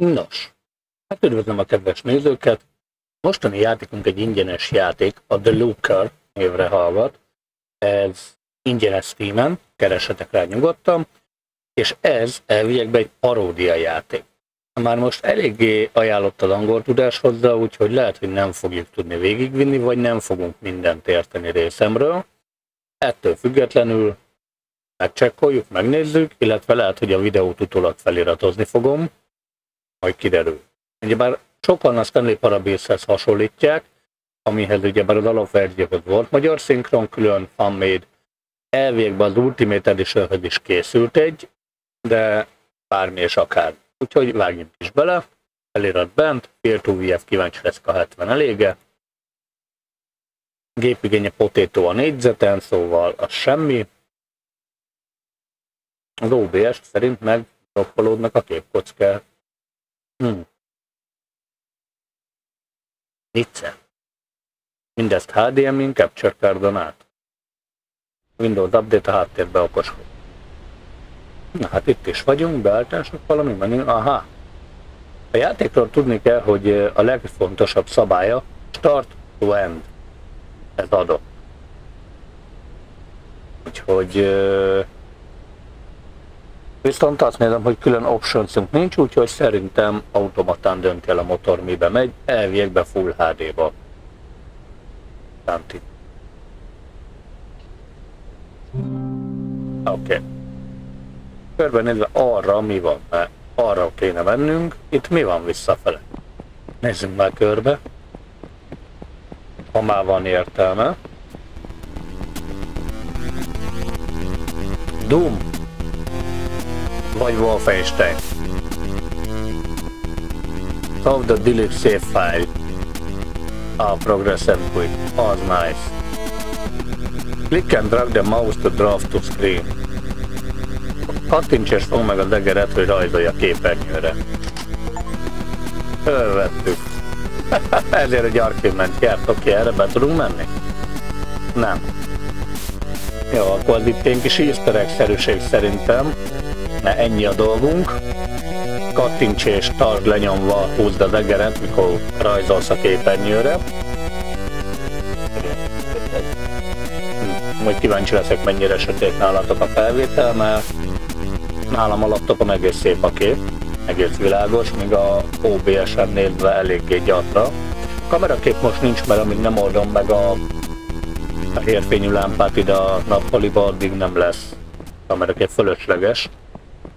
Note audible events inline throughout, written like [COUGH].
Nos, hát üdvözlöm a kedves nézőket! Mostani játékunk egy ingyenes játék, a The Looker névre hallgat. Ez ingyenes Steam-en, keresetek rá nyugodtan, és ez elviekben egy paródia játék. Már most eléggé ajánlott a angol tudás hozzá, úgyhogy lehet, hogy nem fogjuk tudni végigvinni, vagy nem fogunk mindent érteni részemről. Ettől függetlenül megcsekkoljuk, megnézzük, illetve lehet, hogy a videót utólag feliratozni fogom, majd kiderül. Ugyebár sokan a Stanley Parabészhez hasonlítják, amihez ugyebár az alapverzióhoz volt magyar szinkron, külön fanmade, elvégben az Ultimate edition is készült egy, de bármi és akár. Úgyhogy vágjunk is bele, felirat bent, peer to VF kíváncsi lesz a 70 elége, gépigénye potétó a négyzeten, szóval az semmi. Az OBS szerint meg a képkockák. Hm. Nicce. Mindezt HDMI-n Capture Cardon át. Windows Update a háttérbe okosod. Na hát itt is vagyunk, beállítások valami menü, aha. A játékról tudni kell, hogy a legfontosabb szabálya start to end. Ez adott. Úgyhogy Viszont azt nézem, hogy külön optionsunk nincs, úgyhogy szerintem automatán dönti el a motor, mibe megy, elviekbe Full HD-ba. Oké. Okay. Körbenézve arra mi van, mert arra kéne mennünk, itt mi van visszafele. Nézzünk már körbe. Ha már van értelme. Doom vagy Wolfenstein. Solve the delete save file. Ah, progress quick. Oh, nice. Click and drag the mouse to draw to screen. Kattints és fog meg a degeret, hogy rajzolja képernyőre. Fölvettük. [LAUGHS] Ezért egy argument járt, oké, erre be tudunk menni? Nem. Jó, akkor itt egy kis easter szerűség szerintem mert ennyi a dolgunk. Kattints és tartsd lenyomva, húzd a egeret, mikor rajzolsz a képernyőre. Hm, majd kíváncsi leszek, mennyire sötét nálatok a felvétel, mert nálam a laptopom egész szép a kép, egész világos, míg a OBS-en nézve eléggé gyatra. A kamerakép most nincs, mert amíg nem oldom meg a, a hérfényű lámpát ide a nappaliba, addig nem lesz kamerakép fölösleges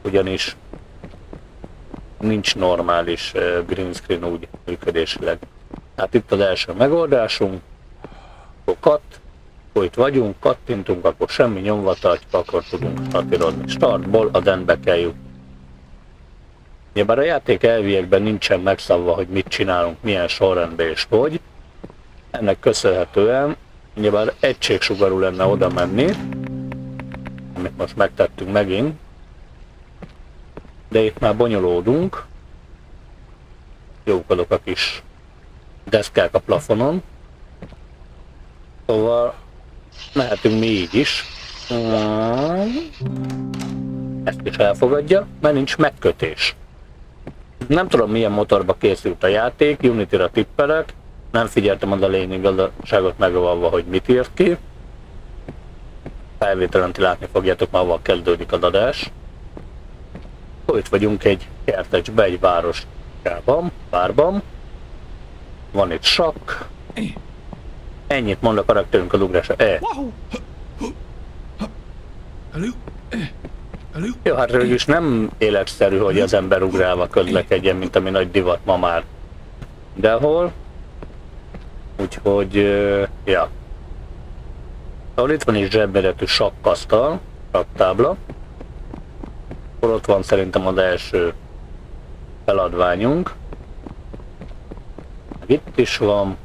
ugyanis nincs normális green screen úgy működésileg. Hát itt az első megoldásunk, akkor kat, akkor itt vagyunk, kattintunk, akkor semmi nyomvatartja, akkor tudunk statirodni. Startból a dentbe kell jutni. Ugyebár a játék elviekben nincsen megszabva, hogy mit csinálunk, milyen sorrendben és hogy. Ennek köszönhetően, ugyebár egységsugarú lenne oda menni, amit most megtettünk megint, de itt már bonyolódunk. Jók a kis deszkák a plafonon. Szóval mehetünk mi így is. Ezt is elfogadja, mert nincs megkötés. Nem tudom milyen motorba készült a játék, Unity-ra tippelek, nem figyeltem az a lényegazdaságot megavalva, hogy mit írt ki. Felvételen ti látni fogjátok, már ahol kezdődik az adás. Itt vagyunk egy kertecsbe, egy városkában, várban. Van itt sakk. Ennyit mond a karakterünk az ugrása. E. Jó, hát is nem életszerű, hogy az ember ugrálva közlekedjen, mint ami nagy divat ma már. De hol? Úgyhogy, ja. Ahol itt van is zsebméretű sakkasztal, saktábla. Akkor ott van szerintem az első feladványunk. Itt is van.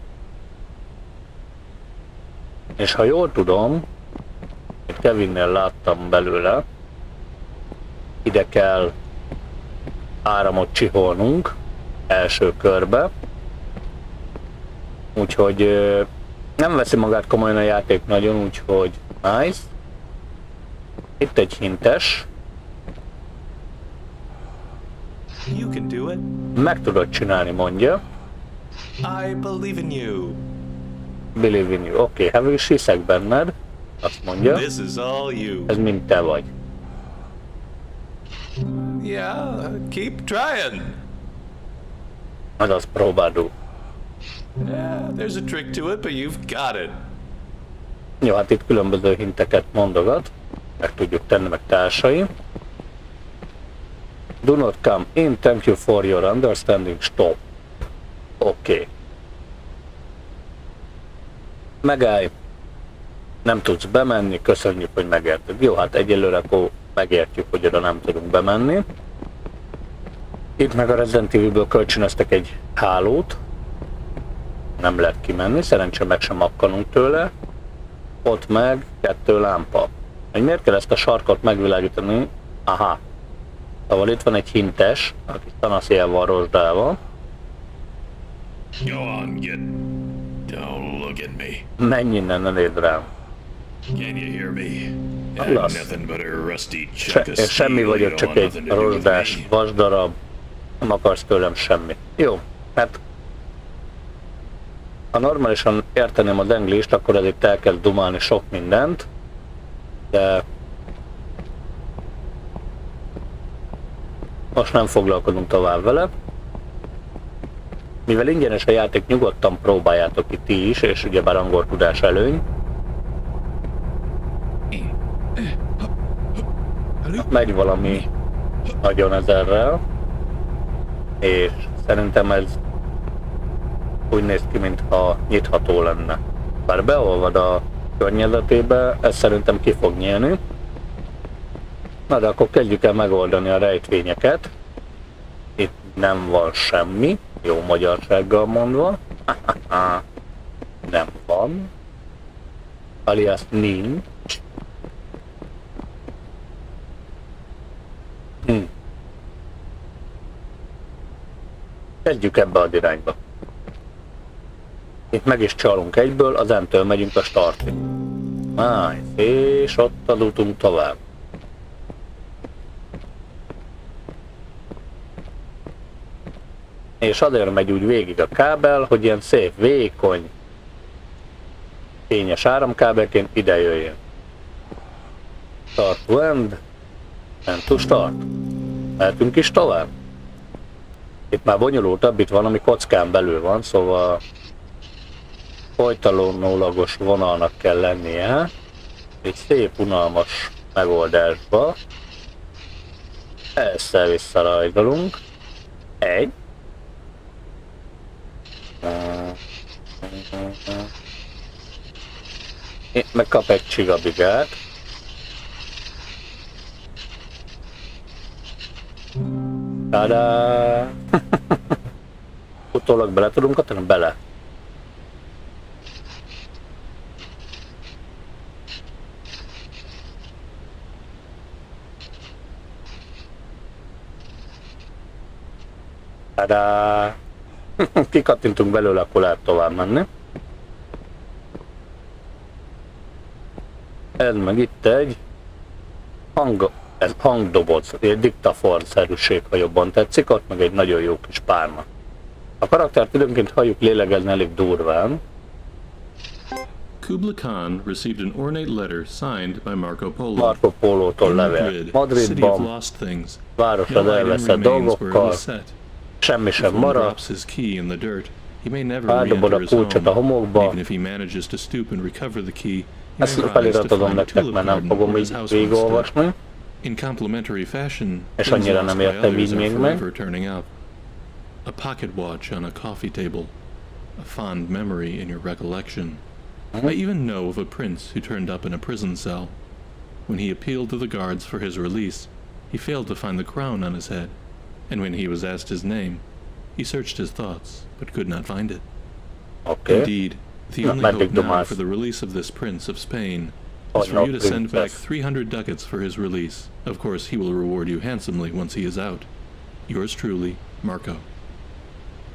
És ha jól tudom, Kevinnél láttam belőle, ide kell áramot csiholnunk első körbe. Úgyhogy nem veszi magát komolyan a játék nagyon, úgyhogy nice. Itt egy hintes. You can do it. Meg tudod csinálni, mondja. I believe in you. Believe in you. Oké, okay, hát is hiszek benned. Azt mondja. This is all you. Ez mind te vagy. Yeah, keep trying. Azaz próbáljuk. Yeah, there's a trick to it, but you've got it. Jó, hát itt különböző hinteket mondogat. Meg tudjuk tenni, meg társai. Do not come in, thank you for your understanding, stop. Oké. Okay. Megállj. Nem tudsz bemenni, köszönjük, hogy megértük. Jó, hát egyelőre akkor megértjük, hogy oda nem tudunk bemenni. Itt meg a Resident Evil-ből kölcsönöztek egy hálót. Nem lehet kimenni, szerencsére meg sem akkanunk tőle. Ott meg kettő lámpa. Miért kell ezt a sarkot megvilágítani? Aha. Szóval itt van egy hintes, aki szanaszél van rozsdával. Go on, get. Don't look at me. Menj innen, ne nézd rám. Can you hear me? A Se, én semmi vagyok, csak egy rozsdás vasdarab. Nem akarsz tőlem semmit. Jó, hát ha normálisan érteném az englist, akkor ez itt elkezd dumálni sok mindent, de most nem foglalkozunk tovább vele. Mivel ingyenes a játék, nyugodtan próbáljátok ki ti is, és ugyebár angol tudás előny. Megy valami nagyon ezerrel, és szerintem ez úgy néz ki, mintha nyitható lenne. Bár beolvad a környezetébe, ez szerintem ki fog nyílni. Na de akkor kezdjük el megoldani a rejtvényeket. Itt nem van semmi, jó magyarsággal mondva. nem van. Alias nincs. Hm. Kezdjük ebbe az irányba. Itt meg is csalunk egyből, az entől megyünk a startig. Nice. És ott aludtunk tovább. És azért megy úgy végig a kábel, hogy ilyen szép, vékony, fényes áramkábelként ide jöjjön. Start to end. End to start. Mehetünk is tovább. Itt már bonyolultabb, itt valami kockán belül van, szóval folytalónólagos vonalnak kell lennie. Egy szép, unalmas megoldásba. Ezzel visszarajzolunk. Egy. Itt meg kap egy csigabigát. Tada! Utólag bele tudunk adni? Bele. Tada! [LAUGHS] Kikattintunk belőle, akkor lehet tovább menni. Ez meg itt egy hang, ez hangdoboz, egy diktafon-szerűség, ha jobban tetszik, ott meg egy nagyon jó kis párna. A karaktert időnként halljuk lélegezni elég durván. Kubla Khan received an ornate letter signed by Marco Polo. Marco Pólótól In levél. Madridban város az elveszett dolgokkal. Semmi If sem one marad, drops his key in the dirt, he may never Eldobod re-enter a his kulcsot a home. homokba. Even if he manages to stoop and recover the key, he ezt may rise to feliratozom find a nektek, tulip mert nem garden fogom where his így house once stood. végigolvasni. In complimentary fashion, És things annyira lost nem by értem others így are még meg. forever turning up. A pocket watch on a coffee table, a fond memory in your recollection. Mm-hmm. I even know of a prince who turned up in a prison cell. When he appealed to the guards for his release, he failed to find the crown on his head, and when he was asked his name, he searched his thoughts but could not find it. Oké. Indeed, the only hope now for the release of this prince of Spain Oh, is for no, you to send back 300 ducats for his release. Of course, he will reward you handsomely once he is out. Yours truly, Marco.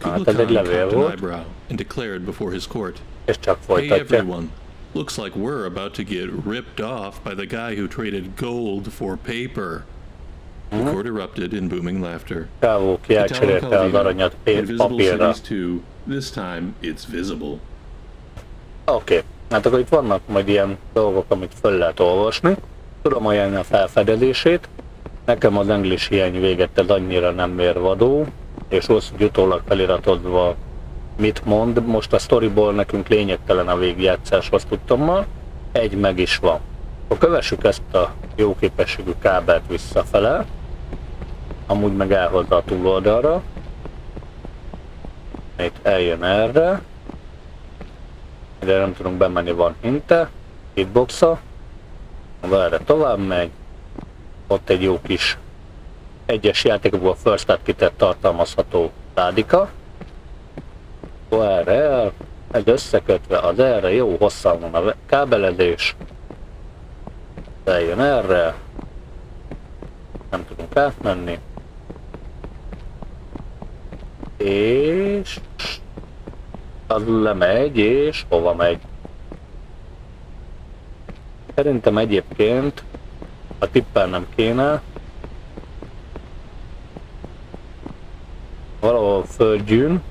Ah, ez Khan cocked an eyebrow and declared before his court, Hey everyone, looks like we're about to get ripped off by the guy who traded gold for paper. The court erupted in booming laughter. Csávó ki Italo elcserélte az aranyat pénz papírra. Cities 2. This time, it's visible. Oké, okay. hát akkor itt vannak majd ilyen dolgok, amit föl lehet olvasni. Tudom ajánlani a felfedezését. Nekem az English hiány véget ez annyira nem mérvadó, és rossz, hogy utólag feliratozva mit mond. Most a storyból nekünk lényegtelen a végjátszás, azt tudtommal. Egy meg is van. Akkor kövessük ezt a jó képességű kábelt visszafele. Amúgy meg elhozza a túloldalra. Itt eljön erre. Ide nem tudunk bemenni, van hinte, hitboxa, erre tovább megy, ott egy jó kis egyes játékokból First Start kitett tartalmazható ládika, akkor erre el, ez összekötve az erre, jó hosszan van a kábelezés, eljön erre, nem tudunk átmenni, és az lemegy, és hova megy? Szerintem egyébként, ha tippelnem kéne, valahol földgyűn,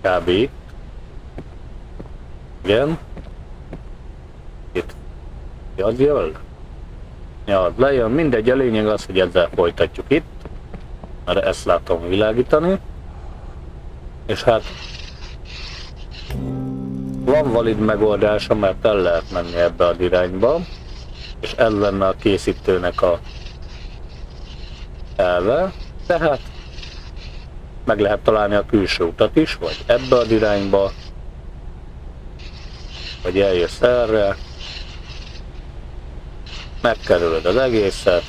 kb. Igen. Itt. Az jön? Ja, lejön. Mindegy, a lényeg az, hogy ezzel folytatjuk itt. Mert ezt látom világítani. És hát van valid megoldása, mert el lehet menni ebbe az irányba, és ez lenne a készítőnek a elve, tehát meg lehet találni a külső utat is, vagy ebbe az irányba, vagy eljössz erre, megkerülöd az egészet,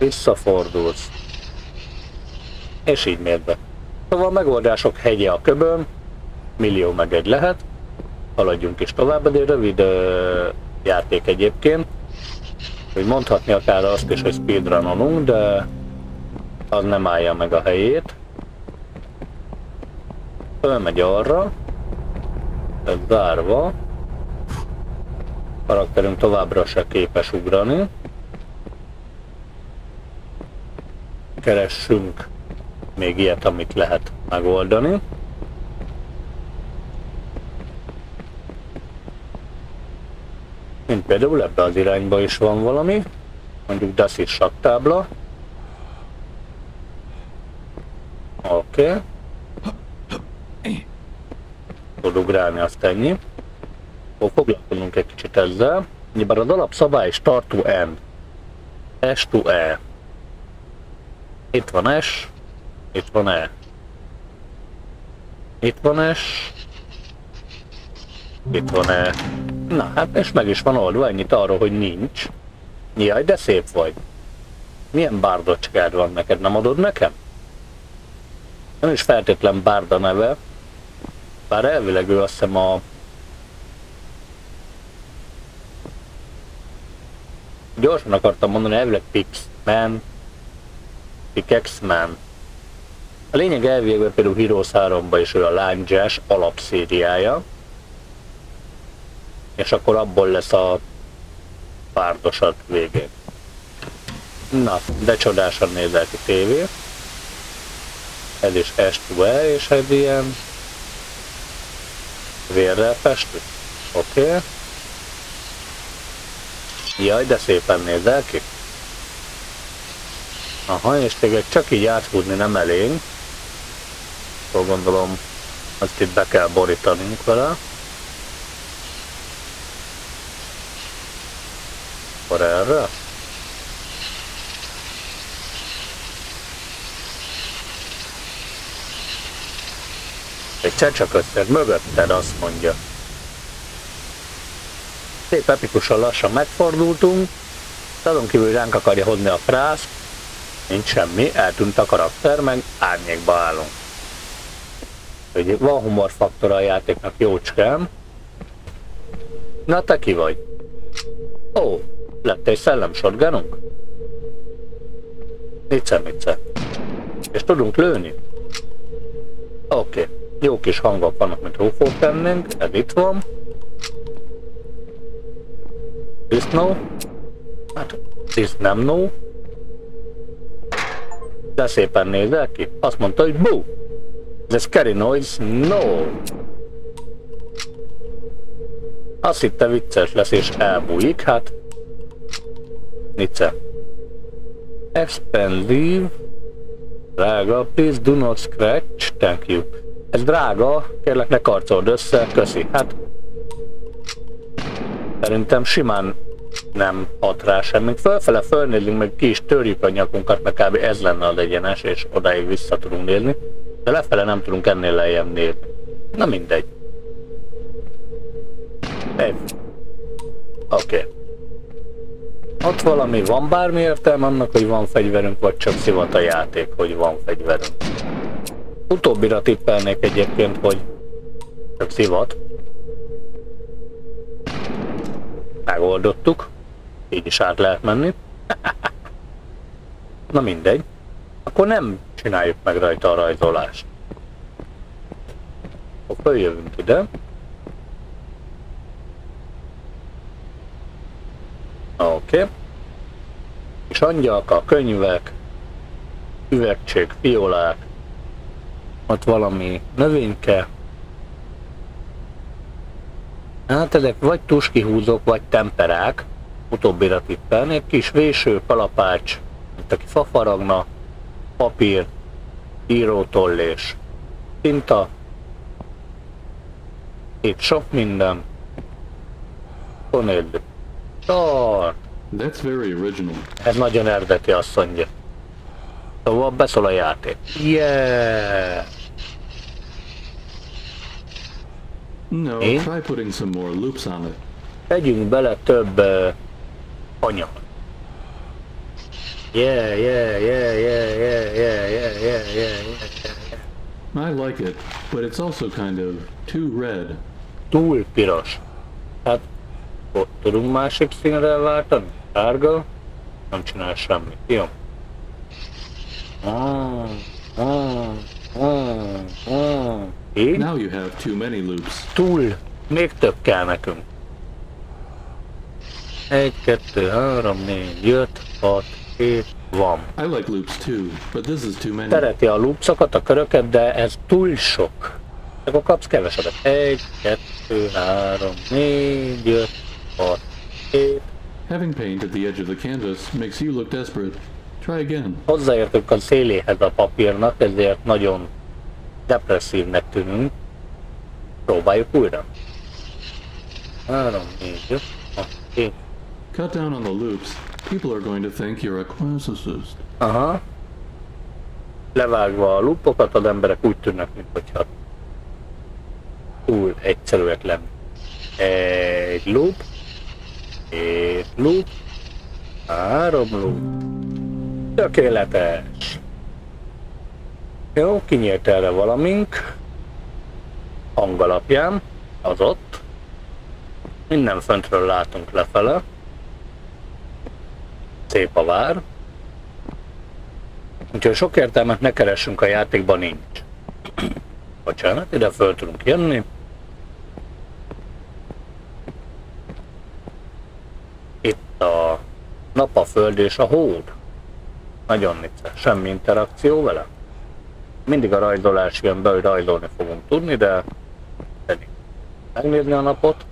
visszafordulsz, és így mér be. Szóval a megoldások hegye a köbön, millió meg egy lehet, haladjunk is tovább, de egy rövid ö, játék egyébként, hogy mondhatni akár azt is, hogy speedrunolunk, de az nem állja meg a helyét. Fölmegy arra, ez zárva, karakterünk továbbra se képes ugrani. Keressünk még ilyet, amit lehet megoldani. Mint például ebbe az irányba is van valami, mondjuk Daci saktábla. Oké. Okay. Tud ugrálni, azt ennyi. Akkor foglalkozunk egy kicsit ezzel. Nyilván az alapszabály start to end. S to E. Itt van S, itt van E. Itt van S, itt van E. Na hát és meg is van oldva, ennyit arról, hogy nincs. Jaj, de szép vagy. Milyen bárdocskád van neked, nem adod nekem? Nem is feltétlen bárda neve, bár elvileg ő azt hiszem a Gyorsan akartam mondani, elvileg Pixman, Pixman. A lényeg elviekben például Heroes 3-ban is ő a Lány Jazz alapszériája. És akkor abból lesz a párdosat végén. Na, de csodásan nézel ki tévé. Ez is S2E, és egy ilyen vérrel festő. Oké. Okay. Jaj, de szépen nézel ki. Aha, és téged csak így áthúzni nem elég. Akkor gondolom, azt itt be kell borítanunk vele. Akkor erre. Egy összed mögötted, azt mondja. Szép epikusan lassan megfordultunk, azon kívül ránk akarja hodni a frász, nincs semmi, eltűnt a karakter, meg árnyékba állunk. Hogy van humorfaktora a játéknak jócskán. Na te ki vagy? Ó, lett egy szellemshotgununk? Nice, nice. És tudunk lőni? Oké, okay. jó kis hangok vannak, mint rúfót tennénk, ez itt van. Disznó. Hát, no. De szépen nézel ki. Azt mondta, hogy boo. The scary noise, no. Azt hitte vicces lesz és elbújik, hát... Nice. Expensive. Drága, please do not scratch, thank you. Ez drága, kérlek ne karcold össze, köszi. Hát... Szerintem simán nem hat rá semmit. Fölfele fölnézünk, meg ki is törjük a nyakunkat, mert kb. ez lenne a legyenes, és odáig vissza tudunk nézni. De lefele nem tudunk ennél lejjebb nézni. Na mindegy. Hey. Oké. Okay. Ott valami, van bármi értelme annak, hogy van fegyverünk, vagy csak szivat a játék, hogy van fegyverünk. Utóbbira tippelnék egyébként, hogy csak szivat. Megoldottuk. Így is át lehet menni. [LAUGHS] Na mindegy. Akkor nem csináljuk meg rajta a rajzolást. Akkor följövünk ide. Oké. Okay. És angyalka, könyvek, üvegcsék, fiolák, ott valami növényke. Hát ezek vagy tuskihúzók, vagy temperák, utóbbira tippelnék, kis véső, kalapács, mint aki fafaragna, papír, írótollés, tinta, itt sok minden, Tonélli. Tart! That's very original. Ez nagyon eredeti, azt mondja. Szóval beszól a játék. Yeah! No, try putting some more loops on it. Tegyünk bele több uh, anyag. Yeah, yeah, yeah, yeah, yeah, yeah, yeah, yeah, yeah, yeah. I like it, but it's also kind of too red. Túl piros. Hát, ott tudunk másik színre váltani? Sárga? Nem csinál semmit. Jó. Ah, ah, ah, ah. Így? Now you have too many loops. Túl. Még több kell nekünk. Egy, kettő, három, négy, öt, hat, hét, van. I like loops too, but this is too many. Szereti a loopsokat, a köröket, de ez túl sok. Akkor kapsz kevesebbet. Egy, kettő, három, négy, öt, hat, hét. Having paint at the edge of the canvas makes you look desperate. Try again. Hozzáértünk a széléhez a papírnak, ezért nagyon depresszívnek tűnünk. Próbáljuk újra. Három, négy. Cut down on the loops. People are going to think you're a classicist. Aha. Levágva a lupokat, az emberek úgy tűnnek, mintha túl egyszerűek lenne. Egy loop, két loop, három loop. Tökéletes. Jó, kinyílt erre valamink. Hang alapján, az ott. Minden föntről látunk lefele. Szép a vár. Úgyhogy sok értelmet ne keressünk a játékban nincs. [CLEARS THROAT] Bocsánat, ide föl tudunk jönni. Itt a nap, a föld és a hold. Nagyon vicces, semmi interakció vele. Mindig a rajzolás jön be, hogy rajzolni fogunk tudni, de pedig megnézni a napot.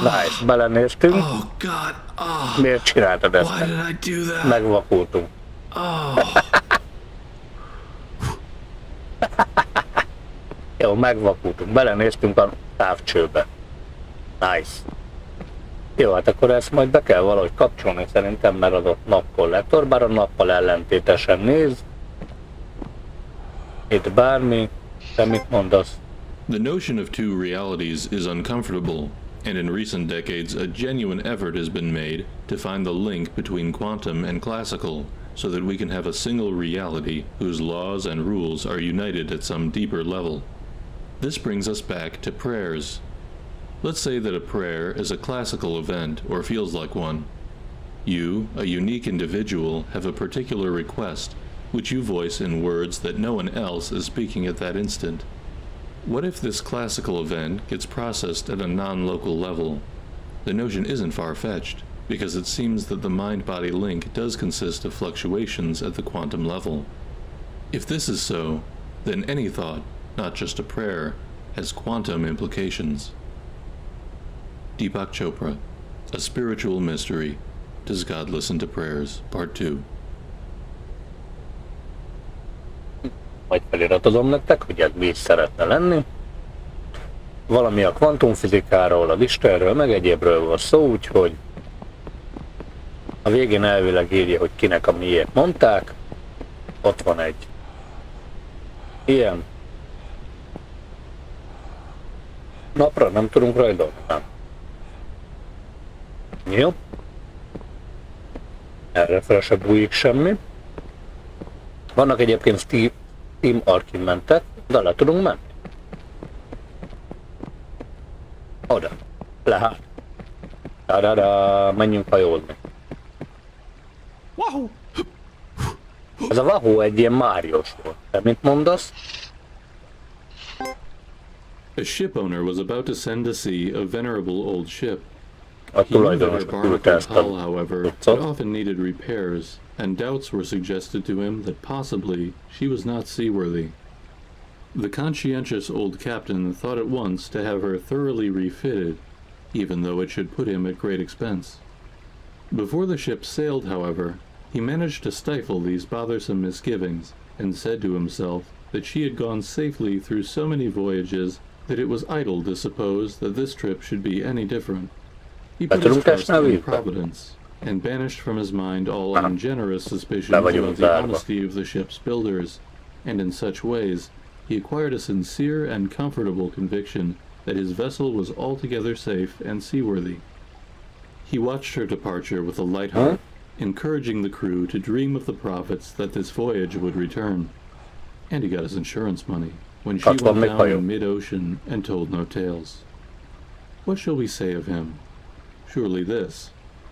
Nice, belenéztünk. Oh God! Oh, Miért csináltad ezt? Megvakultunk. Oh, [LAUGHS] Jó, megvakultunk, belenéztünk a távcsőbe. Nice. Jó, hát akkor ezt majd be kell valahogy kapcsolni szerintem, mert az ott napkollektor, bár a nappal ellentétesen néz. Itt bármi, te mit mondasz? The notion of two realities is uncomfortable, and in recent decades, a genuine effort has been made to find the link between quantum and classical so that we can have a single reality whose laws and rules are united at some deeper level. This brings us back to prayers. Let's say that a prayer is a classical event or feels like one. You, a unique individual, have a particular request, which you voice in words that no one else is speaking at that instant. What if this classical event gets processed at a non local level? The notion isn't far fetched, because it seems that the mind body link does consist of fluctuations at the quantum level. If this is so, then any thought, not just a prayer, has quantum implications. Deepak Chopra, A Spiritual Mystery. Does God Listen to Prayers? Part 2. Majd feliratozom nektek, hogy ez mi is szeretne lenni. Valami a kvantumfizikáról, a Istenről, meg egyébről van szó, úgyhogy a végén elvileg írja, hogy kinek a miért mondták. Ott van egy ilyen. Napra nem tudunk rajzolni. Jó. Erre fel se bújik semmi. Vannak egyébként Steam, Steam Archive-mentek, de le tudunk menni. Oda. Le Da, da, da, menjünk hajózni. Wahoo! Ez a Wahoo egy ilyen Máriós volt. Te mit mondasz? A ship owner was about to send to sea a venerable old ship. He knew that tulajdonos her küldte barnacle ezt a hull, however, had often needed repairs, and doubts were suggested to him that possibly she was not seaworthy. The conscientious old captain thought at once to have her thoroughly refitted, even though it should put him at great expense. Before the ship sailed, however, he managed to stifle these bothersome misgivings, and said to himself that she had gone safely through so many voyages that it was idle to suppose that this trip should be any different. He put his tudunk trust esni a in vízbe? Providence, and banished from his mind all Aha. ungenerous suspicions Le vagyunk about the honesty of the ship's builders, and in such ways he acquired a sincere and comfortable conviction that his vessel was altogether safe and seaworthy. He watched her departure with a light heart, encouraging the crew to dream of the profits that this voyage would return. And he got his insurance money when she Hat van went down in mid-ocean and told no tales. What shall we say of him? Surely this,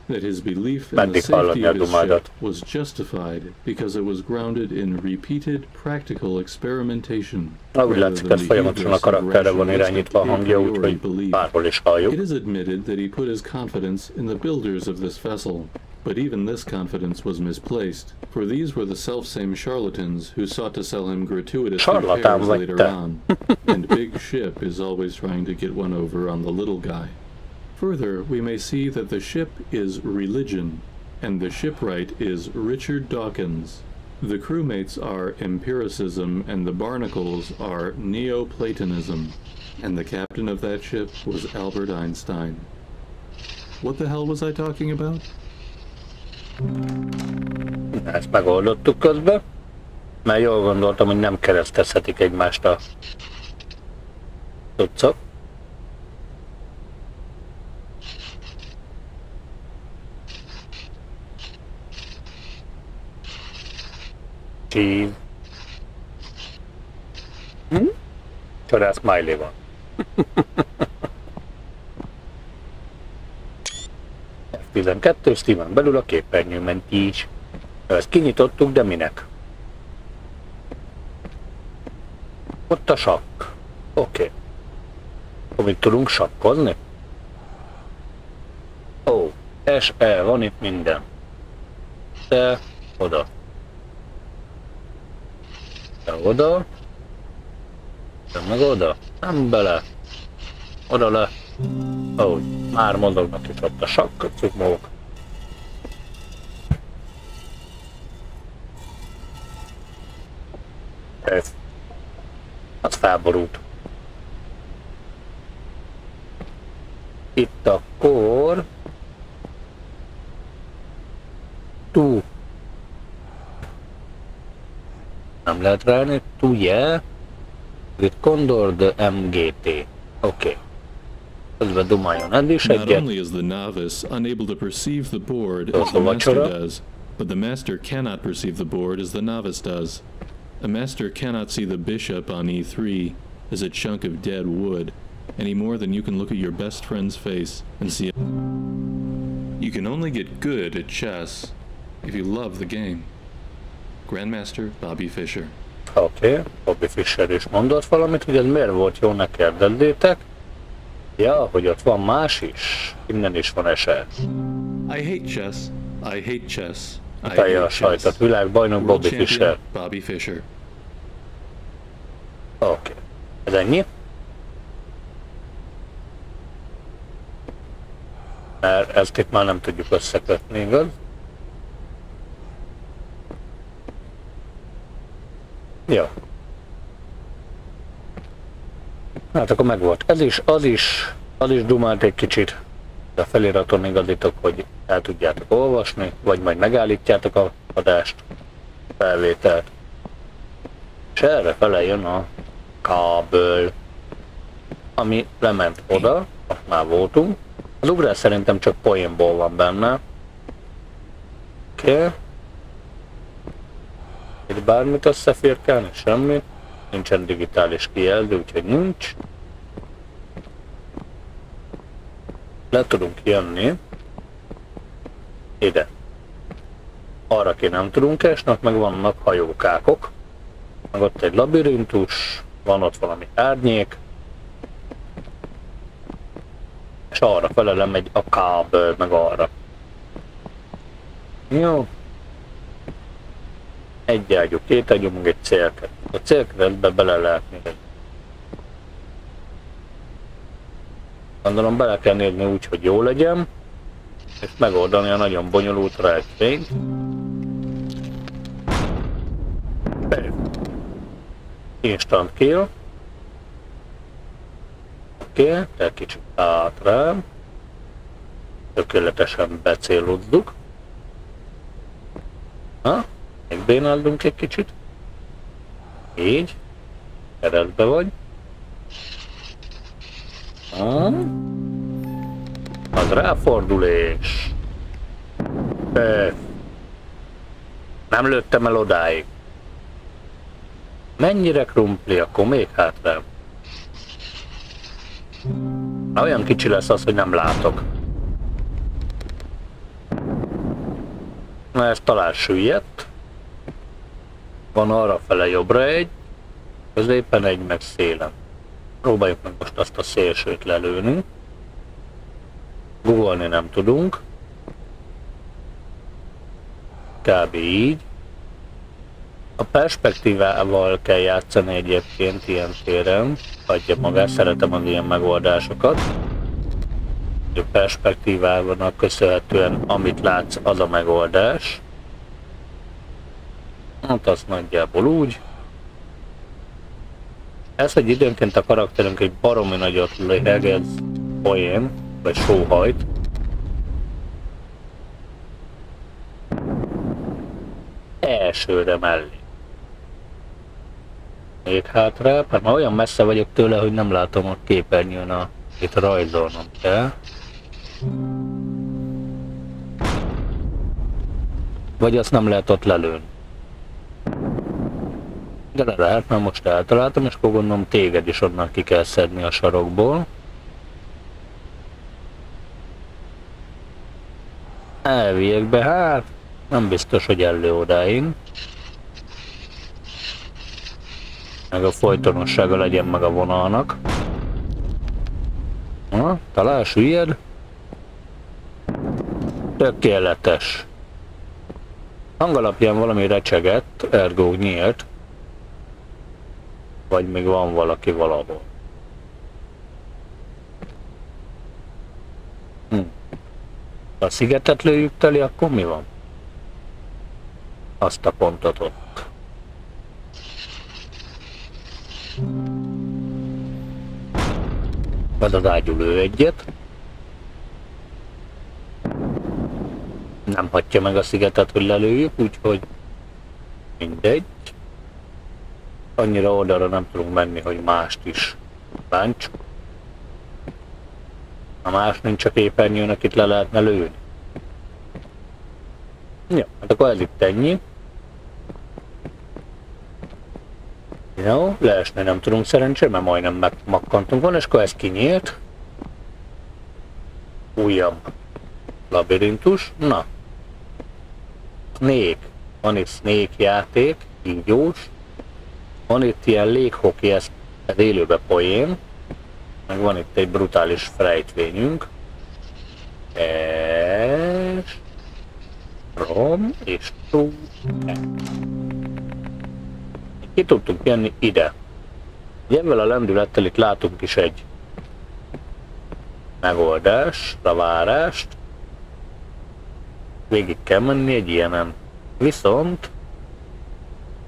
that his belief in the safety of his ship was justified because it was grounded in repeated practical experimentation Na, úgy rather látszik, than ez the folyamatosan a hubris of karakterre van rationalistic irányítva a hangja, úgyhogy bárhol is halljuk. It is admitted that he put his confidence in the builders of this vessel, but even this confidence was misplaced, for these were the selfsame charlatans who sought to sell him gratuitous repairs later on, and Big Ship is always trying to get one over on the little guy. Further, we may see that the ship is religion, and the shipwright is Richard Dawkins. The crewmates are empiricism, and the barnacles are Neoplatonism, and the captain of that ship was Albert Einstein. What the hell was I talking about? Ezt megoldottuk közben, mert jól gondoltam, hogy nem keresztezhetik egymást a tudcok. Cheese. Hm? Csodál smiley van. F12 Steven belül a képernyőmentés. Ezt kinyitottuk, de minek? Ott a sakk. Oké. Okay. Akkor mit tudunk sakkozni? Ó, SE, van itt minden. Te, oda. Te oda. Te meg oda. Nem bele. Oda le. Ó, már mozognak is ott a sakk, cukmók. Ez. Az felborult. Itt akkor... Tú. Nem lehet rájönni. Tú, yeah. Itt Condor, de MGT. Okay. Közben dumáljon el is Not only is the novice unable to perceive the board as the master does, but the master cannot perceive the board as the novice does. A master cannot see the bishop on e3 as a chunk of dead wood, any more than you can look at your best friend's face and see it. You can only get good at chess if you love the game. Grandmaster Bobby Fischer. Oké, okay. Bobby Fischer is mondott valamit, hogy ez miért volt jó, ne kérdezzétek. Ja, hogy ott van más is. Innen is van eset. I hate chess. I hate chess. I Utalja a sajtot. Világbajnok Bobby Fischer. Bobby Fischer. Oké. Okay. Ez ennyi? Mert ezt itt már nem tudjuk összekötni, igaz? Jó. Hát akkor megvolt. Ez is, az is, az is dumált egy kicsit. De a feliraton igazítok, hogy el tudjátok olvasni, vagy majd megállítjátok a adást, felvételt. És erre fele jön a kábel, ami lement oda, most már voltunk. Az ugrás szerintem csak poénból van benne. Oké. Okay. Itt bármit összeférkelni, semmit. Nincsen digitális kijelző, úgyhogy nincs. Le tudunk jönni. Ide. Arra ki nem tudunk ott meg vannak hajókákok. Meg ott egy labirintus, van ott valami árnyék. És arra fele megy a kábel, meg arra. Jó. Egy ágyú, két ágyú, meg egy célkeret. A célkeretbe bele lehet nézni. Gondolom bele kell nézni úgy, hogy jó legyen, és megoldani a nagyon bonyolult rejtvényt. Instant kill. Oké, okay, egy kicsit hátra. Tökéletesen becélozzuk. Ha? Még bénáldunk egy kicsit. Így. Keresztbe vagy. Ha? Az ráfordulés. Ö. Nem lőttem el odáig. Mennyire krumpli, akkor még hátra. Olyan kicsi lesz az, hogy nem látok. Na ez talán süllyedt. Van arra fele jobbra egy, középen egy, meg szélen. Próbáljuk meg most azt a szélsőt lelőni. Googolni nem tudunk. Kb. így. A perspektívával kell játszani egyébként ilyen téren. Hagyja magát, szeretem az ilyen megoldásokat. A perspektívával köszönhetően amit látsz, az a megoldás. Hát az nagyjából úgy. Ez, hogy időnként a karakterünk egy baromi nagyot lehegez poén, vagy sóhajt. Elsőre mellé. Még hátra, mert már olyan messze vagyok tőle, hogy nem látom a képernyőn a itt rajzolnom kell. Vagy azt nem lehet ott lelőni. De le lehet, mert most eltaláltam, és akkor gondolom téged is onnan ki kell szedni a sarokból. Elviek be, hát nem biztos, hogy elő odáig. Meg a folytonossága legyen meg a vonalnak. Na, talál süllyed. Tökéletes. Hangalapján valami recsegett, ergo nyílt. Vagy még van valaki valahol. Hm. Ha a szigetet lőjük teli, akkor mi van? Azt a pontot ott. Vagy az ágyú lő egyet. Nem hagyja meg a szigetet, hogy lelőjük, úgyhogy mindegy. Annyira oldalra nem tudunk menni, hogy mást is bánts. A más nincs a képernyőn, akit le lehetne lőni. Ja, hát akkor ez itt ennyi. Jó, leesni nem tudunk szerencsére, mert majdnem megmakkantunk van, és akkor ez kinyílt. Újabb labirintus. Na. Snake. Van itt Snake játék, kígyós. Van itt ilyen léghoki, ez, élőbe poén. Meg van itt egy brutális frejtvényünk. És... Rom és tú. Ki tudtunk jönni ide. Ebben a lendülettel itt látunk is egy megoldás, várást. Végig kell menni egy ilyenen. Viszont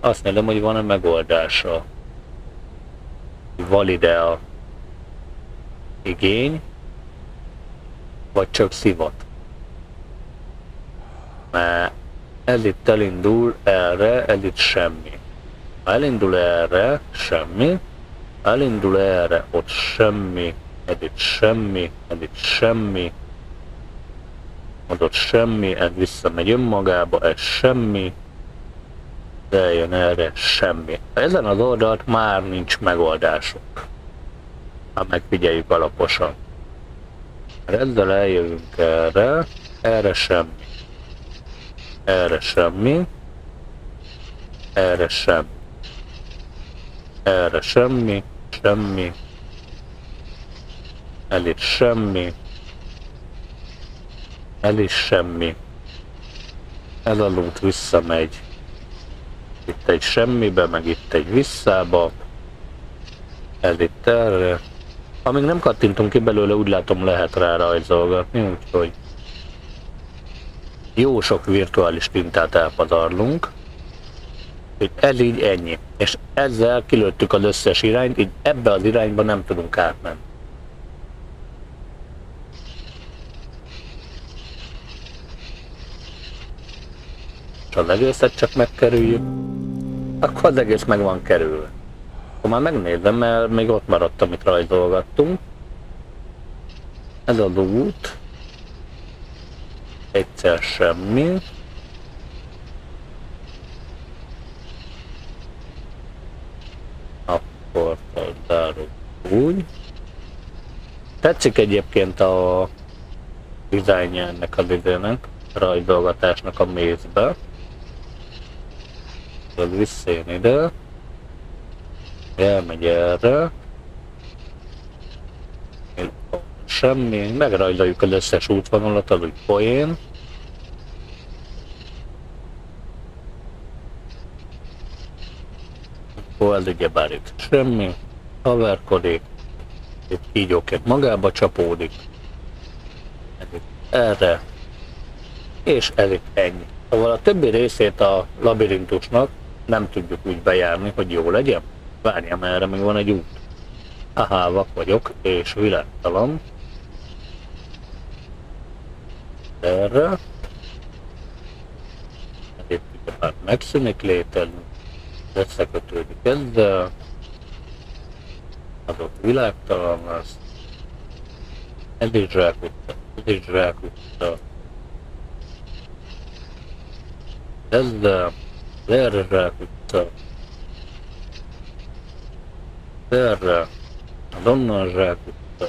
azt nézem, hogy van-e megoldása. Valide a igény, vagy csak szivat. Mert ez itt elindul erre, ez itt semmi. Ha elindul erre, semmi. Ha elindul erre, ott semmi. Ez itt semmi, ez itt semmi. Ott semmi, ez visszamegy önmagába, ez semmi. Eljön erre, semmi. Ezen az oldalt már nincs megoldásunk. Ha megfigyeljük alaposan. Ezzel eljövünk erre, erre semmi. Erre semmi. Erre semmi. Erre semmi, semmi. El itt semmi. El is semmi. Ez a loot visszamegy. Itt egy semmibe, meg itt egy visszába. Ez itt erre. Amíg nem kattintunk ki belőle, úgy látom lehet rá rajzolgatni, úgyhogy jó sok virtuális tintát elpazarlunk. Hogy ez így ennyi. És ezzel kilőttük az összes irányt, így ebbe az irányba nem tudunk átmenni. És az egészet csak megkerüljük, akkor az egész meg van kerülve. Akkor már megnézem, mert még ott maradt, amit rajzolgattunk. Ez a út. Egyszer semmi. Akkor zárjuk úgy. Tetszik egyébként a dizájnja ennek a videónak, rajzolgatásnak a mézbe. Ez visszajön ide. Elmegy erre. Semmi, megrajzoljuk az összes útvonalat, az úgy poén. Akkor ez ugyebár itt semmi, haverkodik, itt kígyóként magába csapódik. Erre, és ez itt ennyi. Szóval a többi részét a labirintusnak nem tudjuk úgy bejárni, hogy jó legyen. Várjam, erre még van egy út. Ahá, vak vagyok, és világtalan. Erre. Ugye már megszűnik létezni. Összekötődik ezzel. Az ott világtalan lesz. Ez is zsákutca, ez is zsákutca. Ezzel erre zsákutca. Erre. Az onnan zsákutca.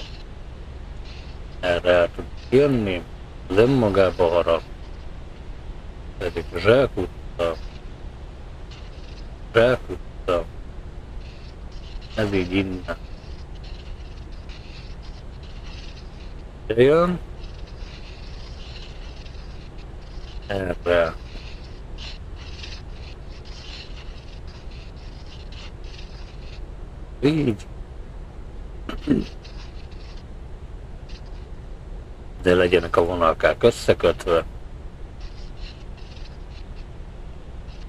Erre el tud jönni. Az önmagába harap. Pedig zsákutca. Zsákutca. Ez így innen. Jön. Erre. Így. De legyenek a vonalkák összekötve.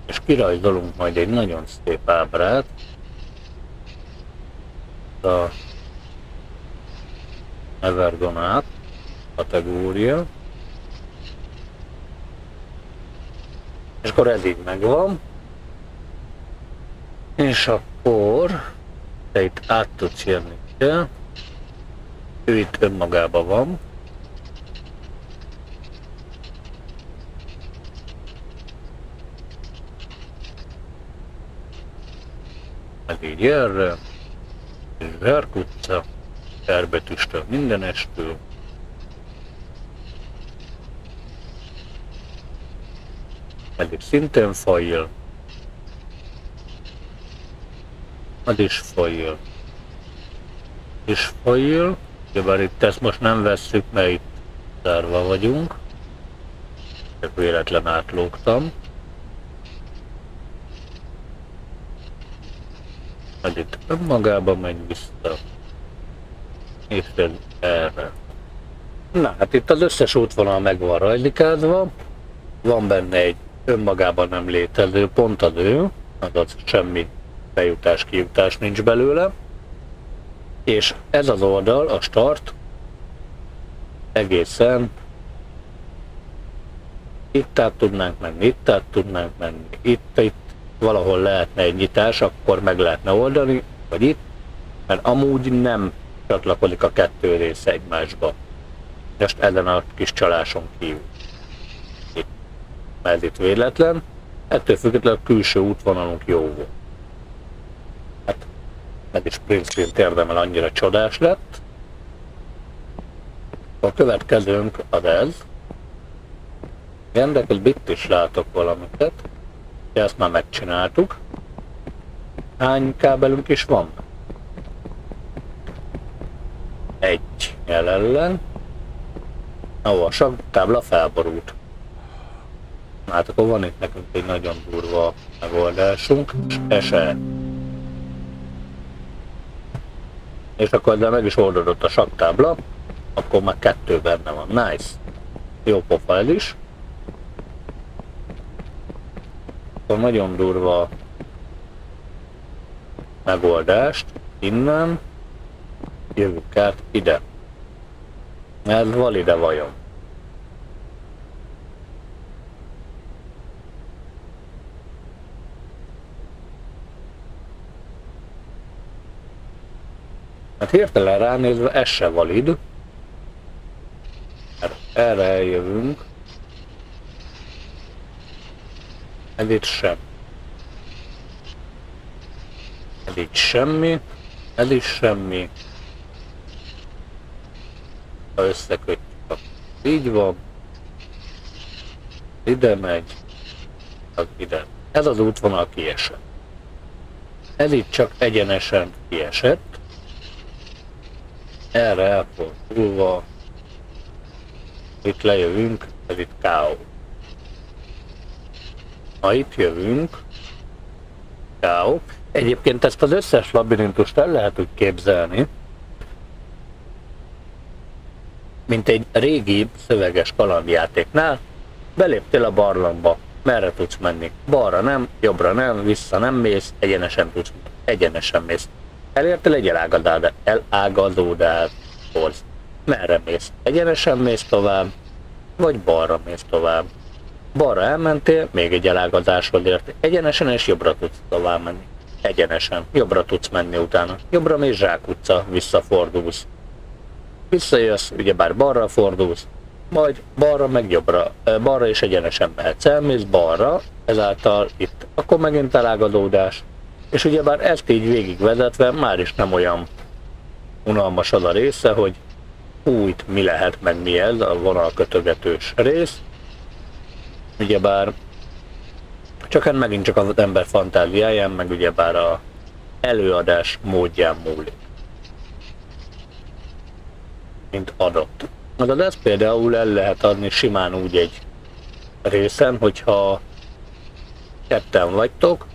És kirajzolunk majd egy nagyon szép ábrát. A Evergonát kategória. És akkor ez így megvan. És akkor te itt át tudsz jönni. Ugye? Ő itt önmagában van. Meg így erre. Zsárk utca. Erbetűstől mindenestől. Itt szintén fajjal. Az is folyjon. is foil. Ugyebár itt ezt most nem vesszük, mert itt zárva vagyunk. Csak véletlen átlógtam. Majd itt önmagába megy vissza. És erre. Na, hát itt az összes útvonal meg van rajlikázva. Van benne egy önmagában nem létező pontadő, azaz semmi bejutás, kijutás nincs belőle. És ez az oldal, a start, egészen itt át tudnánk menni, itt át tudnánk menni, itt, itt valahol lehetne egy nyitás, akkor meg lehetne oldani, vagy itt, mert amúgy nem csatlakozik a kettő része egymásba. Most ezen a kis csaláson kívül. Itt. Mert itt véletlen, ettől függetlenül a külső útvonalunk jó volt. Meg is Prince érdemel annyira csodás lett. A következőnk az ez. De itt is látok valamiket. Ezt már megcsináltuk. Hány kábelünk is van? Egy jelenleg. Ó, a tábla felborult. Hát akkor van itt nekünk egy nagyon durva megoldásunk, és. És akkor de meg is oldódott a saktábla, akkor már kettő benne van. Nice. Jó pofa ez is. Akkor nagyon durva megoldást innen jövünk át ide. Ez valide vajon? Hát hirtelen ránézve ez se valid. Hát erre eljövünk. Ez itt sem. Ez itt semmi. Ez is semmi ha összekötjük, így van, ide megy, az ide. Ez az útvonal kiesett. Ez itt csak egyenesen kiesett. Erre elfordulva, itt lejövünk, ez itt káó. Ha itt jövünk, káó. Egyébként ezt az összes labirintust el lehet úgy képzelni, mint egy régi szöveges kalandjátéknál, beléptél a barlangba, merre tudsz menni? Balra nem, jobbra nem, vissza nem mész, egyenesen tudsz, egyenesen mész. Elértél egy elágazódáshoz. Merre mész? Egyenesen mész tovább, vagy balra mész tovább. Balra elmentél, még egy elágazáshoz ért. Egyenesen és jobbra tudsz tovább menni. Egyenesen. Jobbra tudsz menni utána. Jobbra mész zsákutca, visszafordulsz visszajössz, ugyebár balra fordulsz, majd balra meg jobbra, balra is egyenesen mehetsz, elmész balra, ezáltal itt, akkor megint elágadódás, és ugyebár ezt így végigvezetve már is nem olyan unalmas az a része, hogy úgy mi lehet, meg mi ez, a vonalkötögetős rész, ugyebár csak hát megint csak az ember fantáziáján, meg ugyebár a előadás módján múlik mint adott. De ezt például el lehet adni simán úgy egy részen, hogyha ketten vagytok,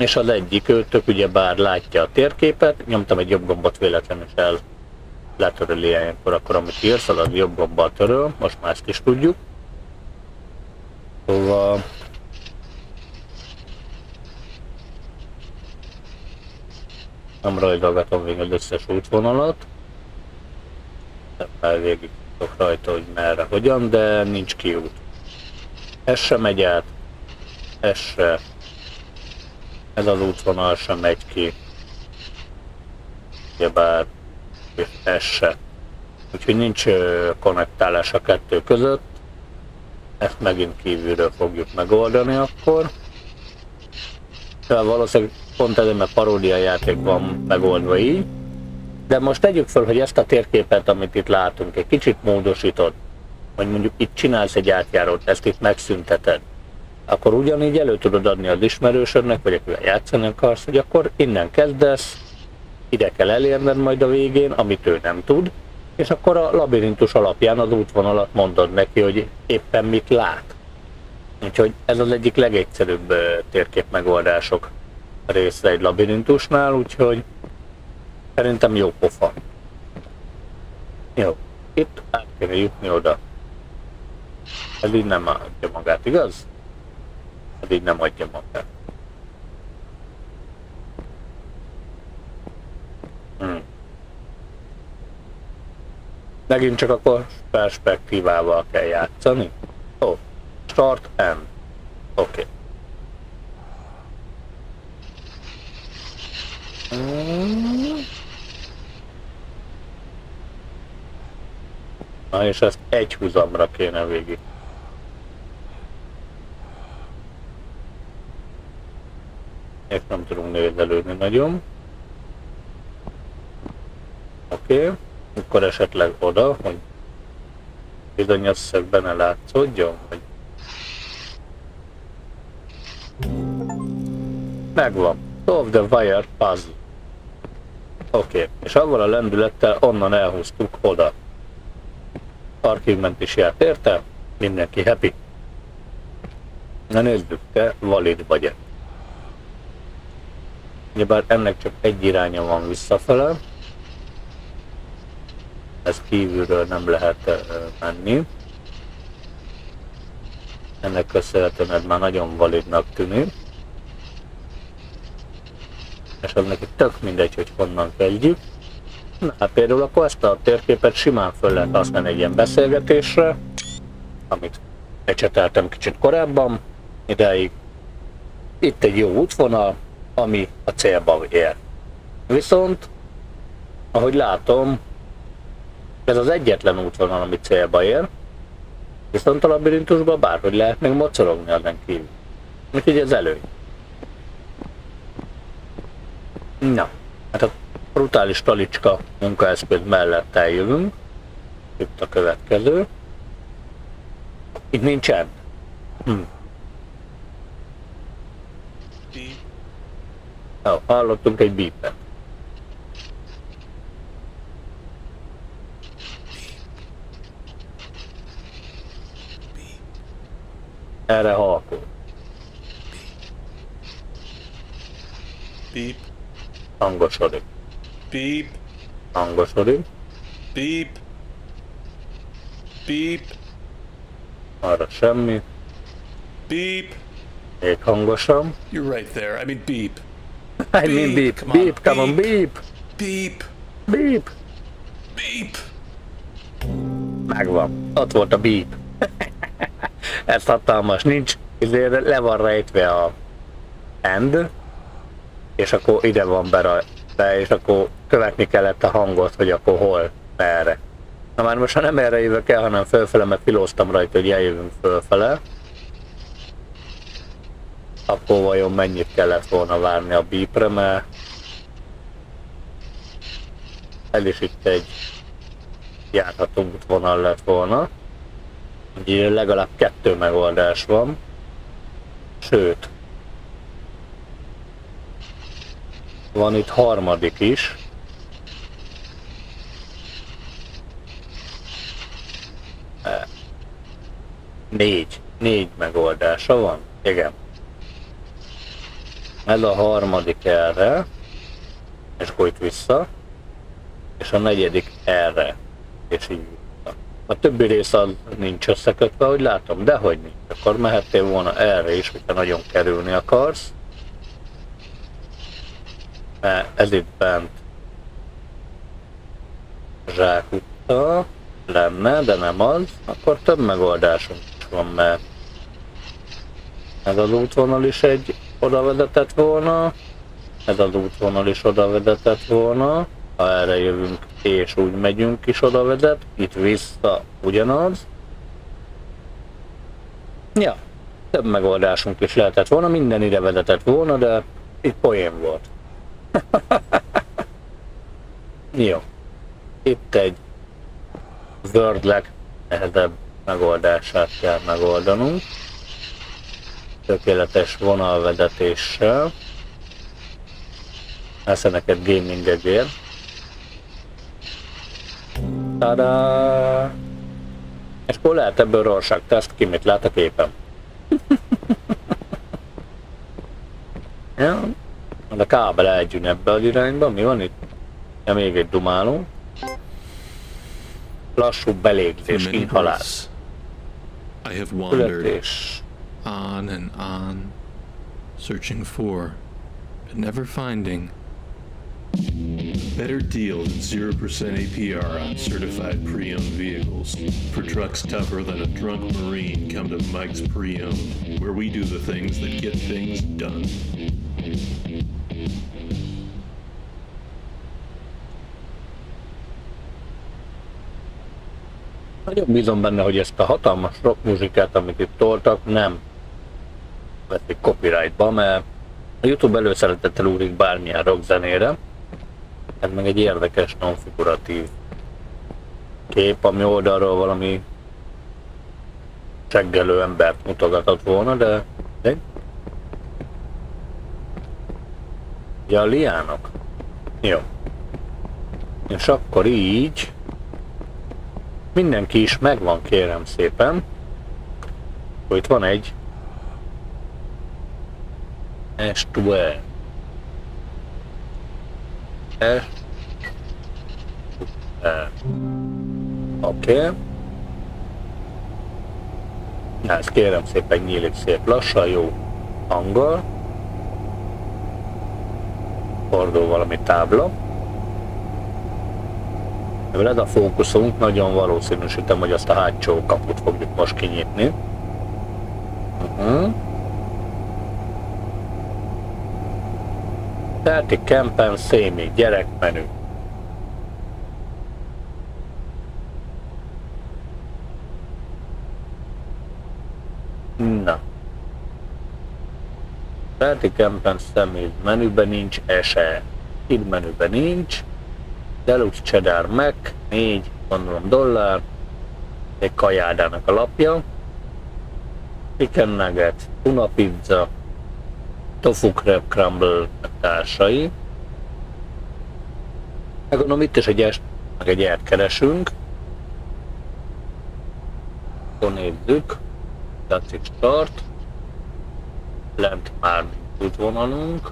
és az egyik őtök ugye bár látja a térképet, nyomtam egy jobb gombot véletlenül és el letöröli ilyenkor, akkor amit írsz, az jobb gombbal töröl, most már ezt is tudjuk. Szóval nem rajzolgatom végig az összes útvonalat fel végig tudok rajta, hogy merre, hogyan, de nincs kiút. Ez sem megy át, ez se. Ez az útvonal sem megy ki. Ugyebár, ez se. Úgyhogy nincs konnektálás a kettő között. Ezt megint kívülről fogjuk megoldani akkor. Tehát valószínűleg pont ezért, mert paródia játék van megoldva így. De most tegyük föl, hogy ezt a térképet, amit itt látunk, egy kicsit módosítod, hogy mondjuk itt csinálsz egy átjárót, ezt itt megszünteted, akkor ugyanígy elő tudod adni az ismerősödnek, vagy akivel játszani akarsz, hogy akkor innen kezdesz, ide kell elérned majd a végén, amit ő nem tud, és akkor a labirintus alapján az útvonalat mondod neki, hogy éppen mit lát. Úgyhogy ez az egyik legegyszerűbb térkép megoldások részre egy labirintusnál, úgyhogy szerintem jó pofa. Jó, itt át kéne jutni oda. Ez így nem adja magát, igaz? Így nem adja magát. Hmm. Megint csak akkor perspektívával kell játszani. Ó, oh, start end. Oké. Okay. Hmm. Na és ezt egy húzamra kéne végig. Ezt nem tudunk nézelődni nagyon. Oké. Okay. Akkor esetleg oda, hogy bizonyos szög benne látszódjon, hogy Megvan. Solve the wire puzzle. Oké, okay. és avval a lendülettel onnan elhúztuk oda. Archivement is járt, érte? Mindenki happy. Na nézzük, te valid vagy-e. Ugyebár ennek csak egy iránya van visszafele. Ez kívülről nem lehet menni. Ennek köszönhetően ez már nagyon validnak tűnik. És az neki tök mindegy, hogy honnan kezdjük. Na, hát például akkor ezt a térképet simán föl lehet használni egy ilyen beszélgetésre, amit ecseteltem kicsit korábban, ideig. Itt egy jó útvonal, ami a célba ér. Viszont, ahogy látom, ez az egyetlen útvonal, ami célba ér, viszont a labirintusban bárhogy lehet még mocorogni azon kívül. Úgyhogy ez előny. Na, hát a brutális talicska munkaeszköz mellett eljövünk. Itt a következő. Itt nincsen. Hm. Jó, hallottunk egy bípet. Erre halkul. Beep. Hangosodik. Beep. Hangosodik. Beep. Beep. Arra semmi. Beep. Még hangosan. You're right there. I mean, beep. I mean beep. Come on, Beep, come on, beep. Beep. Beep. Beep. Megvan. Ott volt a beep. [LAUGHS] Ez hatalmas. Nincs. Ezért le van rejtve a end. És akkor ide van be, be, és akkor követni kellett a hangot, hogy akkor hol, merre. Na már most ha nem erre jövök el, hanem fölfele, mert filóztam rajta, hogy eljövünk fölfele. Akkor vajon mennyit kellett volna várni a beepre, mert el is itt egy járható útvonal lett volna. Ugye legalább kettő megoldás van. Sőt, van itt harmadik is. Négy. Négy megoldása van. Igen. Ez a harmadik erre. És akkor itt vissza. És a negyedik erre. És így vissza. A többi rész az nincs összekötve, hogy látom, de hogy nincs. Akkor mehettél volna erre is, hogyha nagyon kerülni akarsz. Mert ez itt bent zsákutca lenne, de nem az, akkor több megoldásunk is van, mert ez az útvonal is egy oda vezetett volna, ez az útvonal is oda vezetett volna, ha erre jövünk és úgy megyünk is oda vezet, itt vissza ugyanaz. Ja, több megoldásunk is lehetett volna, minden ide vezetett volna, de itt poén volt. [LAUGHS] Jó. Itt egy zöldleg nehezebb megoldását kell megoldanunk. Tökéletes vonalvezetéssel. Lesz neked gaming egér. Tada! És akkor lehet ebből Rorschach teszt ki, mit lát a képen. [LAUGHS] ja, de kábel elgyűn ebbe az irányba, mi van itt? Ja, még egy dumáló. Lassú belégzés, inhalás. wandered Születés. On and on, searching for, but never finding. Better deal than 0% APR on certified pre-owned vehicles. For trucks tougher than a drunk Marine, come to Mike's Pre-Owned, where we do the things that get things done. Nagyon bízom benne, hogy ezt a hatalmas rock muzsikát, amit itt toltak, nem veszik copyrightba, mert a Youtube előszeretettel úrik bármilyen rock zenére. Ez meg egy érdekes, non-figuratív kép, ami oldalról valami seggelő embert mutogatott volna, de... de... Ja, a liánok. Jó. És akkor így... Mindenki is megvan, kérem szépen. Hogy itt van egy Ash to where? Ash to? Okay. Na, ez kérem szépen nyílik szép lassan, jó Angol. Fordul valami tábla. Veled a fókuszunk, nagyon valószínűsítem, hogy azt a hátsó kaput fogjuk most kinyitni. Uh -huh. 30 Kempen Szémi, gyerekmenü. Na. Ferti Kempen személy menüben nincs SE. Itt menüben nincs. Deluxe Cheddar Mac, 4, gondolom dollár. Egy kajádának alapja. Chicken Nugget, Tuna Pizza, Tofu Crab Crumble társai. Meg gondolom itt is egy est, meg egy ert keresünk. Akkor nézzük. Tetszik start. Lent már útvonalunk.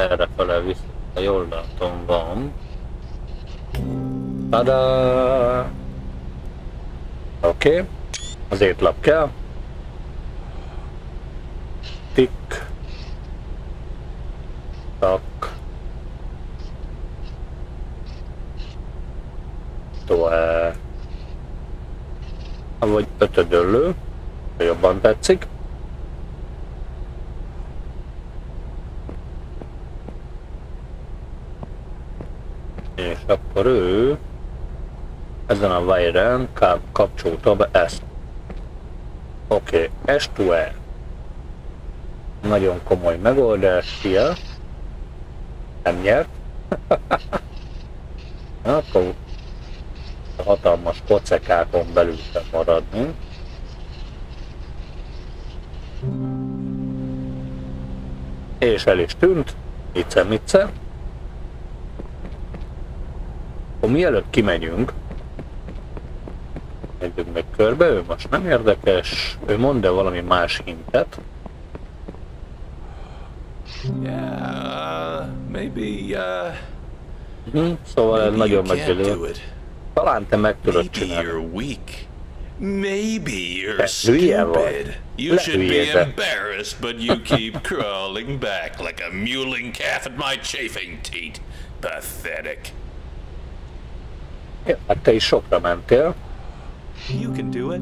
erre fele vissza, jól látom, van. Tada! Oké, okay. Az étlap kell. Tik. Tak. Tovább. Vagy ötödöllő, jobban tetszik. és akkor ő ezen a kap kapcsolta be ezt. Oké, okay. S2E. Nagyon komoly megoldás, szia. Nem nyert. [LAUGHS] Akkor a hatalmas kocekákon belül kell maradni. És el is tűnt. Ice-mice. Akkor mielőtt kimegyünk, megyünk meg körbe, ő most nem érdekes, ő mond -e valami más hintet. Yeah, maybe, uh, Hm, szóval maybe nagyon it. Talán te meg tudod Maybe csinálni. you're weak. Maybe you're stupid. You should be embarrassed, but you [LAUGHS] keep crawling back like a mewling calf at my chafing teat. Pathetic. Ja, hát te is sokra mentél. You can do it.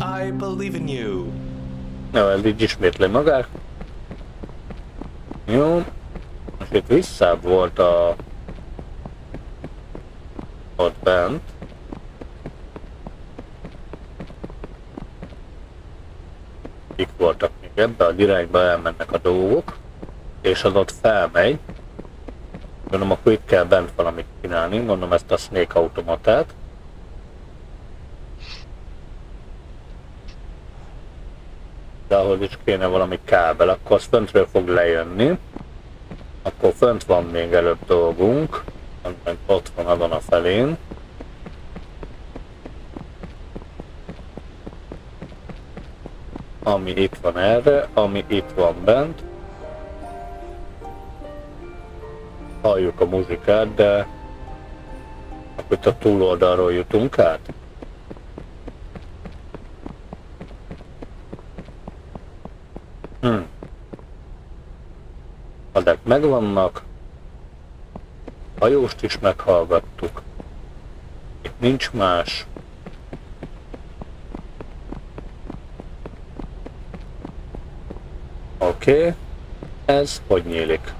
I believe in you. Jó, ez így ismétli magát. Jó. És itt visszább volt a... Ott bent. Itt voltak még ebbe az irányba elmennek a dolgok. És az ott felmegy. Gondolom, akkor itt kell bent valamit csinálni. Gondolom ezt a snake automatát. De de ahhoz is kéne valami kábel, akkor az föntről fog lejönni. Akkor fönt van még előbb dolgunk, meg ott van azon a felén. Ami itt van erre, ami itt van bent. Halljuk a muzsikát, de akkor itt a túloldalról jutunk át. Hm. A dek megvannak. Hajóst is meghallgattuk. Itt nincs más. Oké. Okay. Ez hogy nyílik?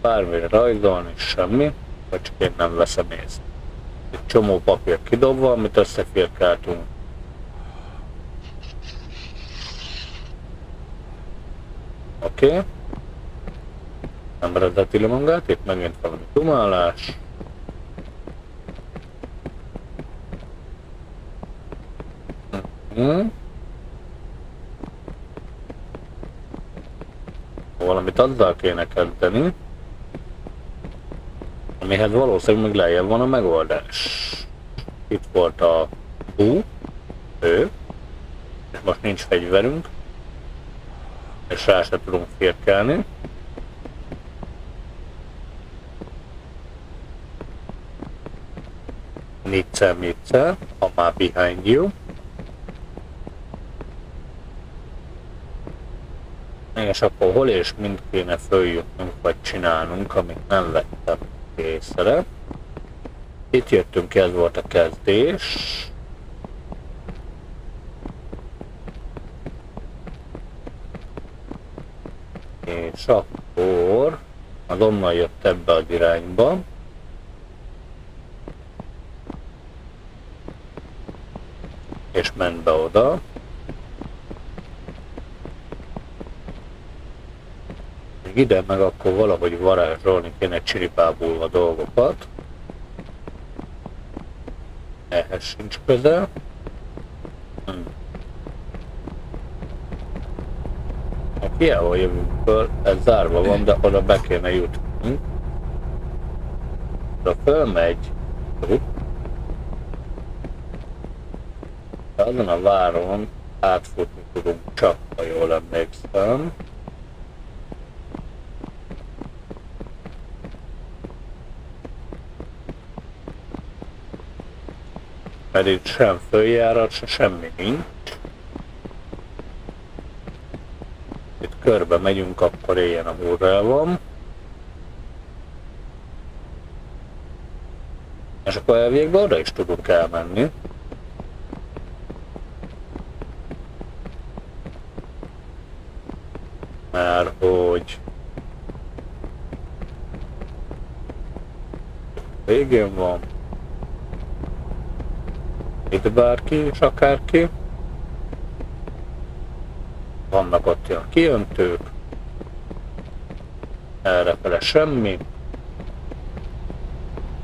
Bármire rajzolni, semmi. Vagy csak én nem veszem észre. Egy csomó papír kidobva, amit összefirkáltunk. Oké. Okay. Nem redeti magát, itt megint valami dumálás. Hmm. Valamit azzal kéne kezdeni, amihez valószínűleg még lejjebb van a megoldás. Itt volt a bú, ő, és most nincs fegyverünk, és rá se tudunk firkálni. Nitsa Mitsa, Ama behind you. És akkor hol és mind kéne följutnunk, vagy csinálnunk, amit nem vettem észre. Itt jöttünk, ez volt a kezdés. És akkor azonnal jött ebbe az irányba. És ment be oda. Ide meg akkor valahogy varázsolni kéne csiripábulva dolgokat. Ehhez sincs közel. Hmm. Hiába jövünk föl, ez zárva van, de oda be kéne jutnunk. Oda fölmegy. De azon a váron átfutni tudunk csak, ha jól emlékszem. Mert itt sem följárat, se semmi nincs. Körbe megyünk, akkor éljen a van. És akkor elvégbe oda is tudunk elmenni. Mert hogy végén van. Itt bárki és akárki. Vannak ott ilyen kiöntők. Errefele semmi.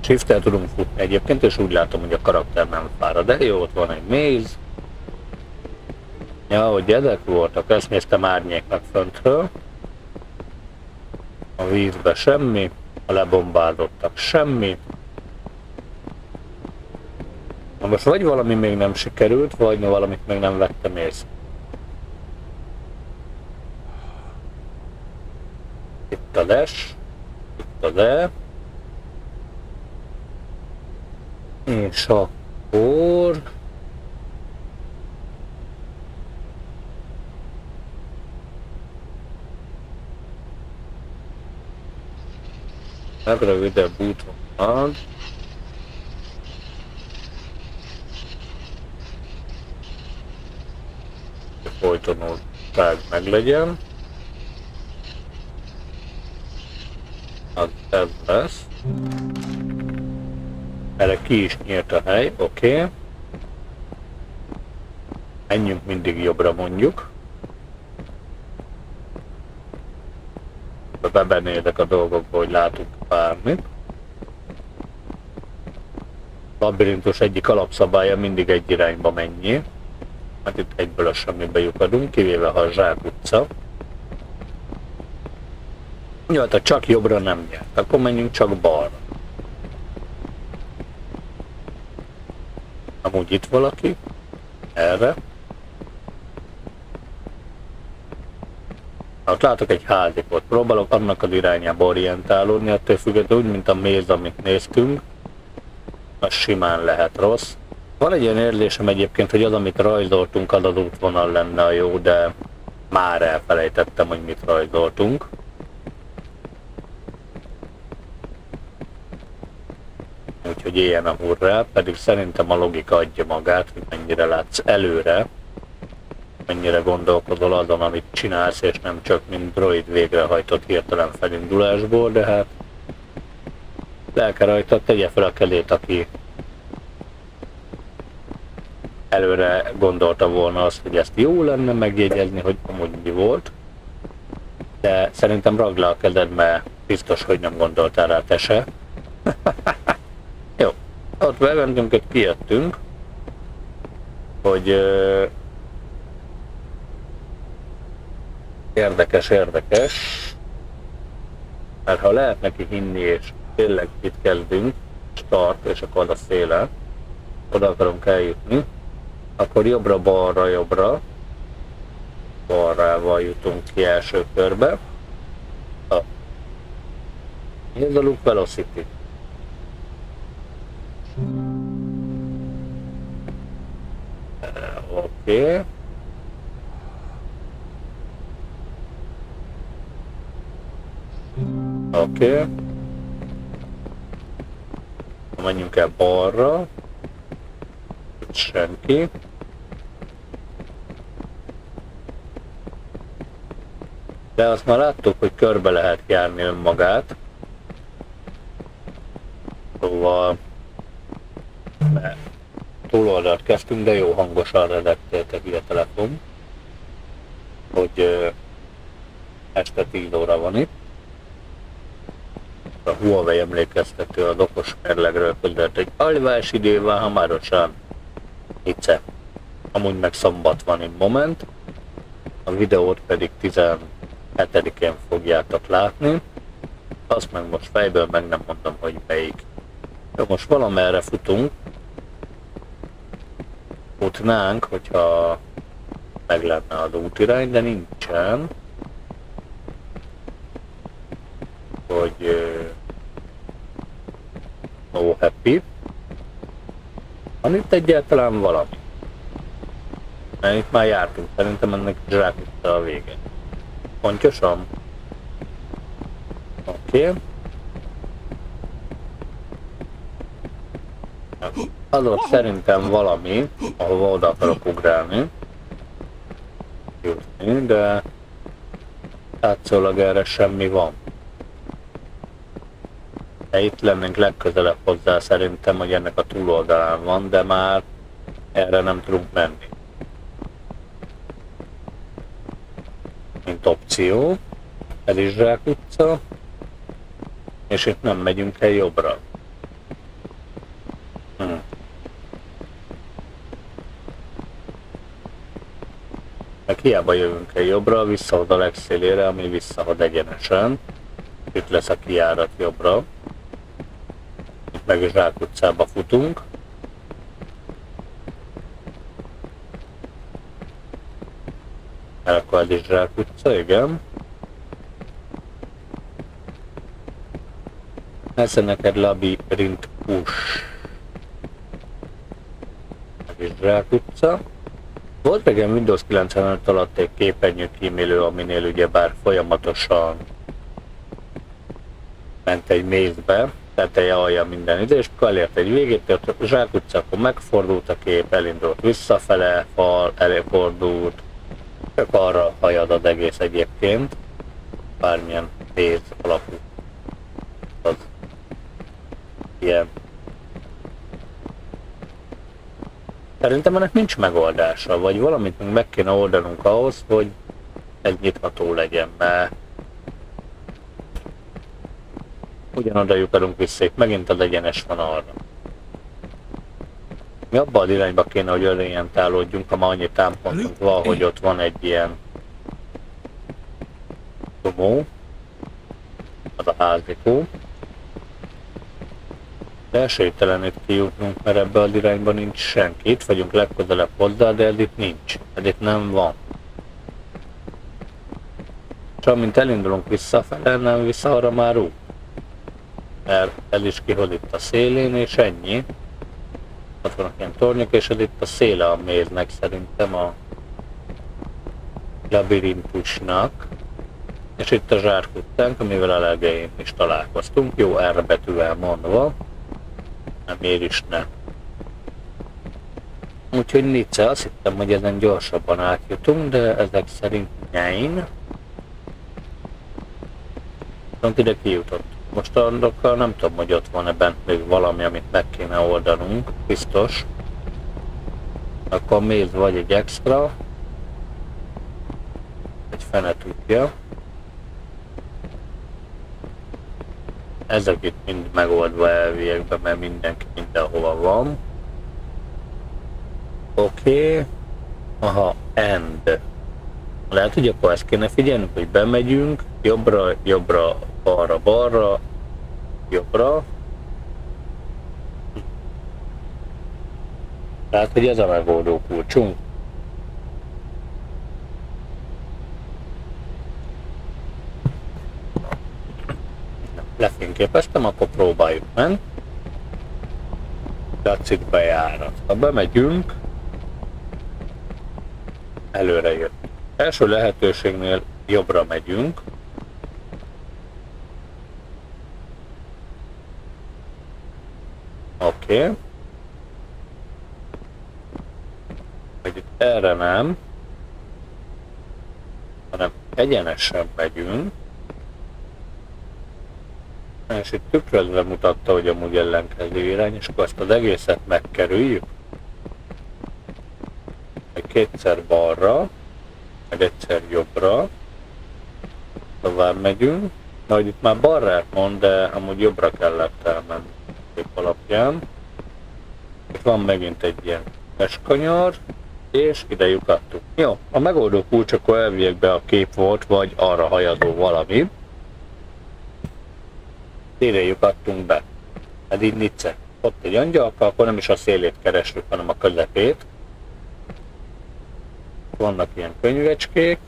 shift tudunk futni egyébként, és úgy látom, hogy a karakter nem fárad de Jó, ott van egy méz. Ja, hogy ezek voltak, ezt néztem árnyéknak föntről. A vízbe semmi, a lebombázottak semmi. Na most vagy valami még nem sikerült, vagy valamit még nem vettem észre. Itt a les, le. És akkor... Legrövidebb út van. Folytonultság meglegyen. az ez lesz. Erre ki is nyílt a hely, oké. Okay. Menjünk mindig jobbra mondjuk. Bebenézek a dolgokba, hogy látunk bármit. Labirintus egyik alapszabálya mindig egy irányba menjél. mert itt egyből a semmibe lyukadunk, kivéve ha a Zsák utca. Jó, hát csak jobbra nem nyert, akkor menjünk csak balra. Amúgy itt valaki, erre. Ott látok egy házikot, próbálok annak az irányába orientálódni, attól függetlenül úgy, mint a méz, amit néztünk, az simán lehet rossz. Van egy ilyen érzésem egyébként, hogy az, amit rajzoltunk, az az útvonal lenne a jó, de már elfelejtettem, hogy mit rajzoltunk. Ilyen a hurrá, pedig szerintem a logika adja magát, hogy mennyire látsz előre, mennyire gondolkodol azon, amit csinálsz, és nem csak mint droid végrehajtott hirtelen felindulásból, de hát lelke rajta, tegye fel a kelét, aki előre gondolta volna azt, hogy ezt jó lenne megjegyezni, hogy amúgy mi volt. De szerintem ragd le a kezed, mert biztos, hogy nem gondoltál rá te se. [LAUGHS] bementünk, hogy kijöttünk, hogy uh, érdekes, érdekes, mert ha lehet neki hinni, és tényleg itt kezdünk, start, és akkor a széle, oda akarunk eljutni, akkor jobbra-balra, jobbra, balrával jutunk ki első körbe. Ah. Ez a loop velocity. Oké. Okay. Oké. Okay. Menjünk el balra. Senki. De azt már láttuk, hogy körbe lehet járni önmagát. Szóval... túloldalt kezdtünk, de jó hangosan redektéltek ki a telefon. Hogy este 10 óra van itt. A Huawei emlékeztető az okos merlegről között, hogy alvás idő van hamarosan. Ice. Amúgy meg szombat van itt moment. A videót pedig 10 7-én fogjátok látni. Azt meg most fejből meg nem mondom, hogy melyik. Jó, most valamerre futunk. Futnánk, hogyha meg lenne az útirány, de nincsen. Hogy uh, no happy. Van itt egyáltalán valami? Mert itt már jártunk, szerintem ennek zsákítja a vége. Pontyosan? Oké. Okay. Az ott szerintem valami, ahova oda akarok ugrálni. Jutni, de látszólag erre semmi van. De itt lennénk legközelebb hozzá szerintem, hogy ennek a túloldalán van, de már erre nem tudunk menni. mint opció. Elizsák utca. És itt nem megyünk el jobbra. Hm. Meg hiába jövünk el jobbra, visszahod a legszélére, ami visszahod egyenesen. Itt lesz a kiárat jobbra. Itt meg Zsák utcába futunk. Elakad Zsák utca, igen. Ez neked labirint push. Zsák utca. Volt régen Windows 95 alatt egy képernyő kímélő, aminél ugyebár folyamatosan ment egy mézbe, teteje alja minden idő, és akkor elért egy végét, ott Zsák utca, akkor megfordult a kép, elindult visszafele, fal, elfordult, csak arra hajad az egész egyébként. Bármilyen pénz alapú. Az ilyen. Szerintem ennek nincs megoldása, vagy valamit még meg kéne oldanunk ahhoz, hogy ez nyitható legyen, mert ugyanoda lyukadunk vissza, itt megint az egyenes van arra. Mi abban az irányba kéne, hogy orientálódjunk, ha már annyi támpontunk van, hogy ott van egy ilyen tomó, az a házikó. De esélytelen itt mert ebbe az irányba nincs senki. Itt vagyunk legközelebb hozzá, de ez itt nincs. Ez itt nem van. És amint elindulunk visszafele, nem vissza arra már út. Mert el is kihoz itt a szélén, és ennyi. Ott vannak ilyen tornyok, és ez itt a széle a méznek szerintem a labirintusnak. És itt a zsárkuttánk, amivel a legelején is találkoztunk, jó erre betűvel mondva. Nem miért is ne. Úgyhogy Nice, azt hittem, hogy ezen gyorsabban átjutunk, de ezek szerint nyein. Viszont ide kijutott. Most andokkal nem tudom, hogy ott van-e bent még valami, amit meg kéne oldanunk. Biztos. Akkor méz vagy egy extra. Egy fene tudja. Ezek itt mind megoldva elviekben, mert mindenki mindenhova van. Oké. Okay. Aha, end. Lehet, hogy akkor ezt kéne figyelnünk, hogy bemegyünk, jobbra, jobbra, balra, balra, jobbra. Tehát, hogy ez a megoldó kulcsunk. Lefényképeztem, akkor próbáljuk meg. Tetszik bejárat. Ha bemegyünk, előre jött. Első lehetőségnél jobbra megyünk. Oké. Okay. Hogy erre nem, hanem egyenesen megyünk. És itt tükrözve mutatta, hogy amúgy ellenkező irány, és akkor ezt az egészet megkerüljük. Egy kétszer balra, meg egyszer jobbra. Tovább megyünk. Na, hogy itt már balra mond, de amúgy jobbra kellett elmenni alapján. Itt van megint egy ilyen eskanyar, és ide lyukadtunk. Jó, a megoldó kulcs akkor elviekben a kép volt, vagy arra hajadó valami. Ide lyukadtunk be. Ez így nice. Ott egy angyalka, akkor nem is a szélét keressük, hanem a közepét. Vannak ilyen könyvecskék.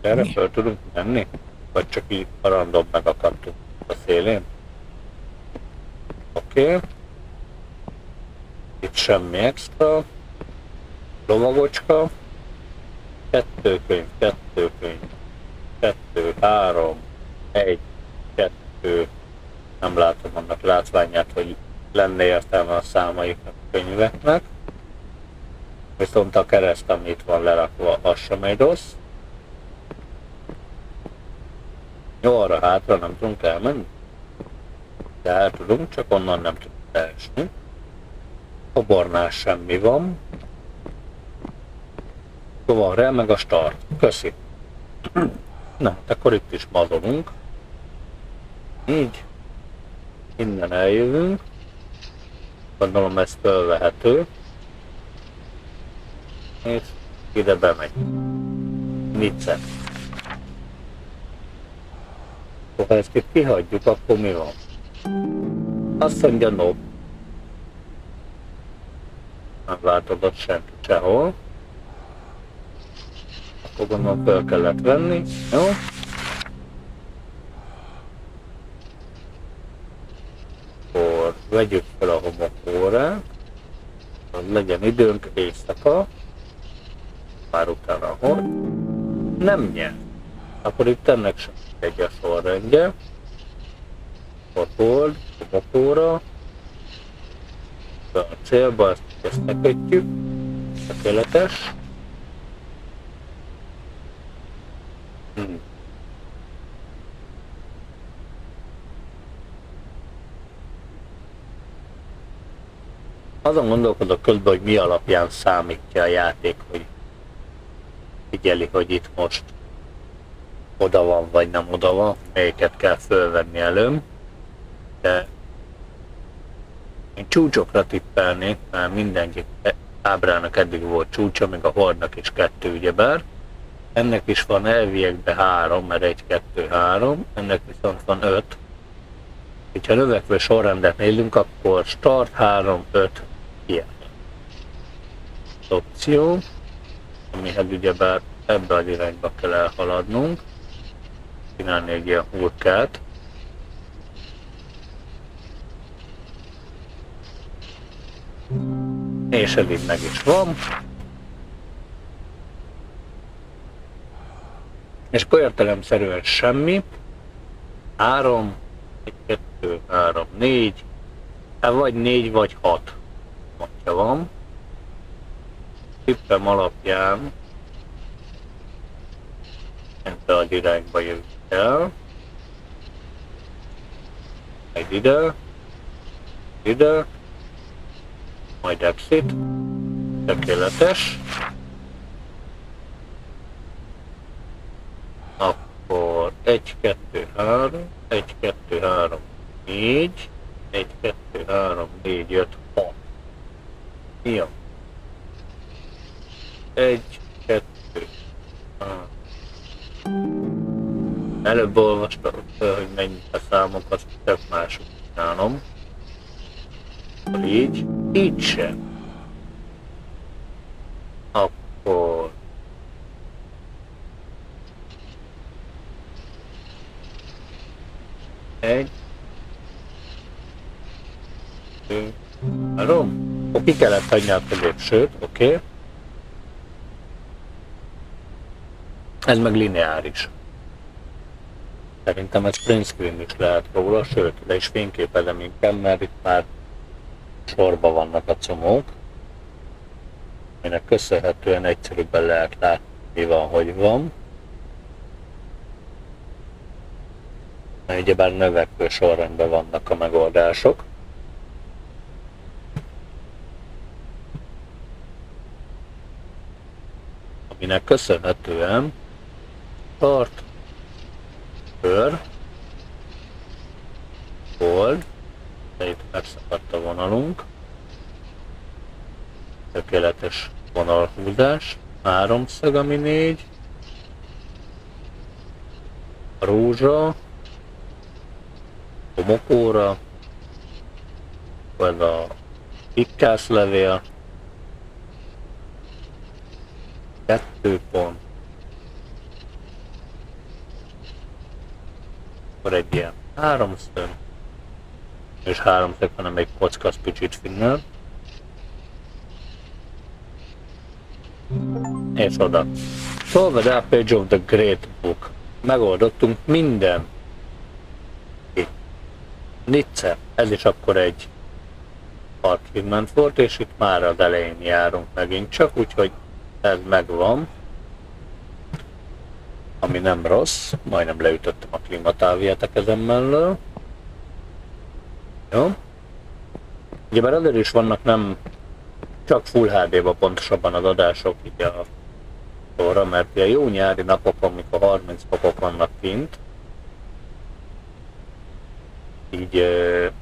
Erre fel tudunk menni? Vagy csak így a random megakadtunk a szélén? Oké. Okay. Itt semmi extra. Lovagocska. Kettő könyv, kettő könyv. Kettő, három, egy, kettő. Nem látom annak látványát, hogy lenne értelme a számaiknak a könyveknek. Viszont a kereszt, amit van lerakva, az sem egy rossz. Jó, arra hátra nem tudunk elmenni de el tudunk, csak onnan nem tudunk leesni. A barnál semmi van. Van rá meg a start. Köszi. [CLEARS THROAT] Na, hát akkor itt is mazolunk. Így. Innen eljövünk. Gondolom ez fölvehető. És ide bemegy. Nice. Ha ezt itt kihagyjuk, akkor mi van? Azt mondja, no. Nem változott senki sehol. Akkor gondolom fel kellett venni, jó? Akkor vegyük fel a homokórát, hogy legyen időnk éjszaka, már utána hogy nem nyer. Akkor itt ennek sem egy a sorrendje hold, motóra, a célba, ezt, ezt lekötjük, tökéletes. Hmm. Azon gondolkodok közben, hogy mi alapján számítja a játék, hogy figyeli, hogy itt most oda van vagy nem oda van, melyiket kell fölvenni előm de Én csúcsokra tippelnék, mert mindenki ábrának eddig volt csúcsa, még a hordnak is kettő ugyebár. Ennek is van elviekben három, mert egy, kettő, három, ennek viszont van öt. Ha növekvő sorrendet nézünk, akkor start 3, 5, ilyen. Opció, amihez ugyebár ebbe az irányba kell elhaladnunk. Csinálni egy ilyen hurkát. És eddig meg is van. És akkor értelemszerűen semmi. 3, 1, 2, 3, 4. Hát vagy 4 vagy 6 pontja van. Tippem alapján ebbe az irányba jövünk el. Egy ide, ide, majd exit, tökéletes. Akkor 1, 2, 3, 1, 2, 3, 4, 1, 2, 3, 4, 5, 6. Jó. 1, 2, 3. Előbb olvastam, hogy mennyit a számok, azt tök mások csinálom. Így, így sem. Akkor... Egy. Kettő. Három. Akkor ki kellett hagyni a középsőt, oké. Okay. Ez meg lineáris. Szerintem ez print screen is lehet róla, sőt, le is fényképezem inkább, mert itt már sorba vannak a comók, aminek köszönhetően egyszerűbben lehet látni, mi van, hogy van. Mert ugyebár növekvő sorrendben vannak a megoldások. Aminek köszönhetően tart, kör, hold, de itt megszakadt a vonalunk. Tökéletes vonalhúzás. Háromszög, ami négy. Rózsa. Homokóra. Vagy a pikkászlevél. Kettő pont. Akkor egy ilyen háromszög és három hanem még kocka az picit finnel. És oda. Solve the page of the Great Book. Megoldottunk minden. Itt. Nietzsche. Ez is akkor egy achievement volt, és itt már az elején járunk megint csak, úgyhogy ez megvan. Ami nem rossz, majdnem leütöttem a klimatávját a kezem mellől. Jó? Ugye már azért is vannak nem csak Full HD-ba pontosabban az adások így a sorra, mert ugye jó nyári napok, amikor 30 fokok vannak kint, így uh,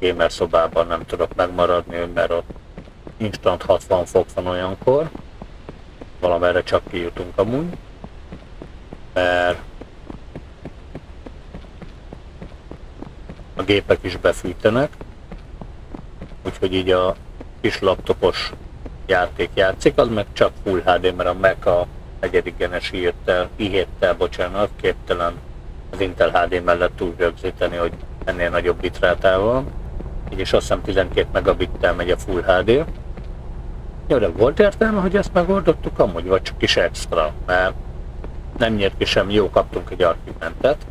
gamer szobában nem tudok megmaradni, mert ott instant 60 fok van olyankor, valamerre csak kijutunk amúgy, mert a gépek is befűtenek, úgyhogy így a kis laptopos játék játszik, az meg csak Full HD, mert a Mac a negyedik genes írtel, i7-tel, bocsánat, képtelen az Intel HD mellett túl rögzíteni, hogy ennél nagyobb bitrátával. Így is azt hiszem 12 megabittel megy a Full HD. Jó, de volt értelme, hogy ezt megoldottuk amúgy, vagy csak kis extra, mert nem nyert ki sem, jó kaptunk egy argumentet.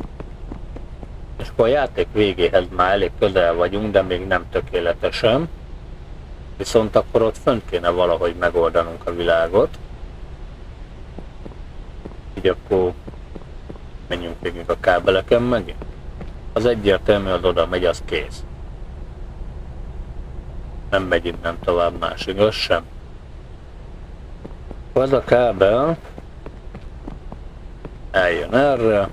És akkor a játék végéhez már elég közel vagyunk, de még nem tökéletesen. Viszont akkor ott fönt kéne valahogy megoldanunk a világot. Így akkor menjünk végig a kábeleken megint. Az egyértelmű, az oda megy, az kész. Nem megy innen tovább más, igaz sem? Az a kábel eljön erre,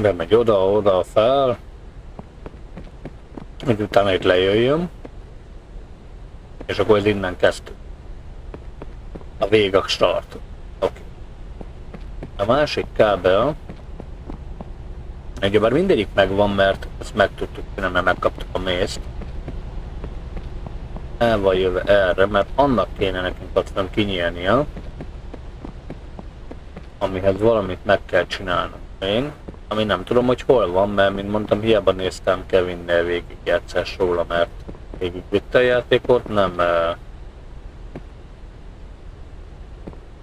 bemegy oda, oda, fel, hogy utána itt lejöjjön, és akkor ez innen kezdtük. A vég a start. Oké. A másik kábel, Ugyebár mindegyik megvan, mert ezt meg tudtuk csinálni, mert megkaptuk a mészt. El van jöve erre, mert annak kéne nekünk fenn kinyílnia, amihez valamit meg kell csinálnunk. Még, ami nem tudom, hogy hol van, mert mint mondtam, hiába néztem Kevinnél végig játszás róla, mert végig vitte a játékot, nem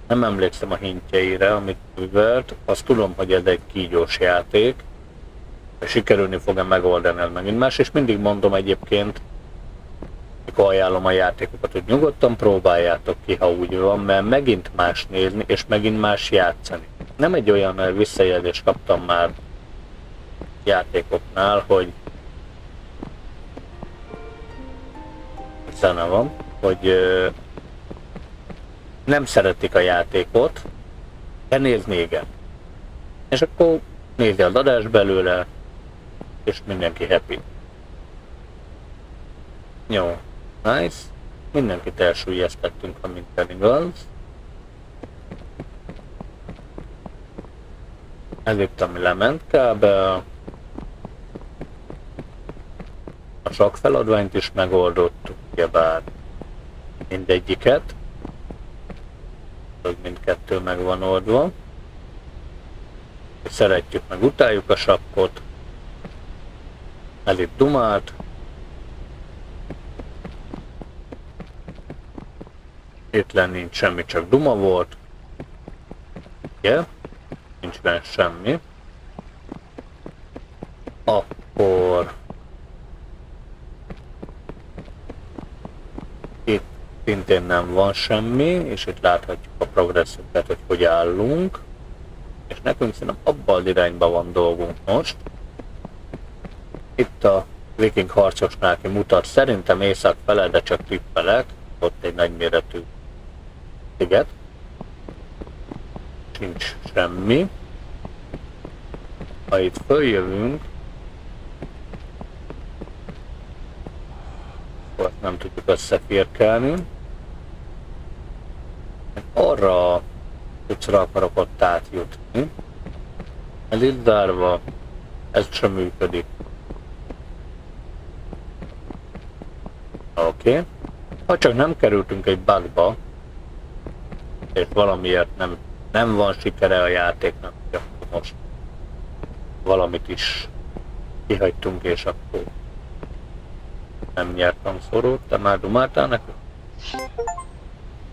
nem emlékszem a hintjeire, amit művelt, azt tudom, hogy ez egy kígyós játék, sikerülni fog-e megoldani ez megint más, és mindig mondom egyébként, mikor ajánlom a játékokat, hogy nyugodtan próbáljátok ki, ha úgy van, mert megint más nézni, és megint más játszani. Nem egy olyan visszajelzést kaptam már játékoknál, hogy zene van, hogy nem szeretik a játékot, de néz még És akkor nézi az adás belőle, és mindenki happy. Jó, nice. Mindenkit elsüllyesztettünk, a minden igaz. Ez itt, ami lement kábel. A sok feladványt is megoldottuk, ugyebár mindegyiket. Az mindkettő meg van oldva. Szeretjük meg utáljuk a sakkot. Ez itt dumált. Lenni nincs semmi, csak duma volt. Ugye? Nincs benne semmi. Akkor... Itt szintén nem van semmi, és itt láthatjuk a progresszünket, hogy hogy állunk. És nekünk szerintem abban az irányban van dolgunk most. Itt a viking harcosnál ki mutat, szerintem észak fele, de csak tippelek. Ott egy nagyméretű sziget. Sincs semmi. Ha itt följövünk, akkor nem tudjuk összeférkelni. Arra cuccra akarok ott átjutni. Ez itt zárva, ez sem működik. Oké. Okay. Ha csak nem kerültünk egy bugba, és valamiért nem, nem van sikere a játéknak, akkor most valamit is kihagytunk, és akkor nem nyertem szorót, te már dumáltál nekünk?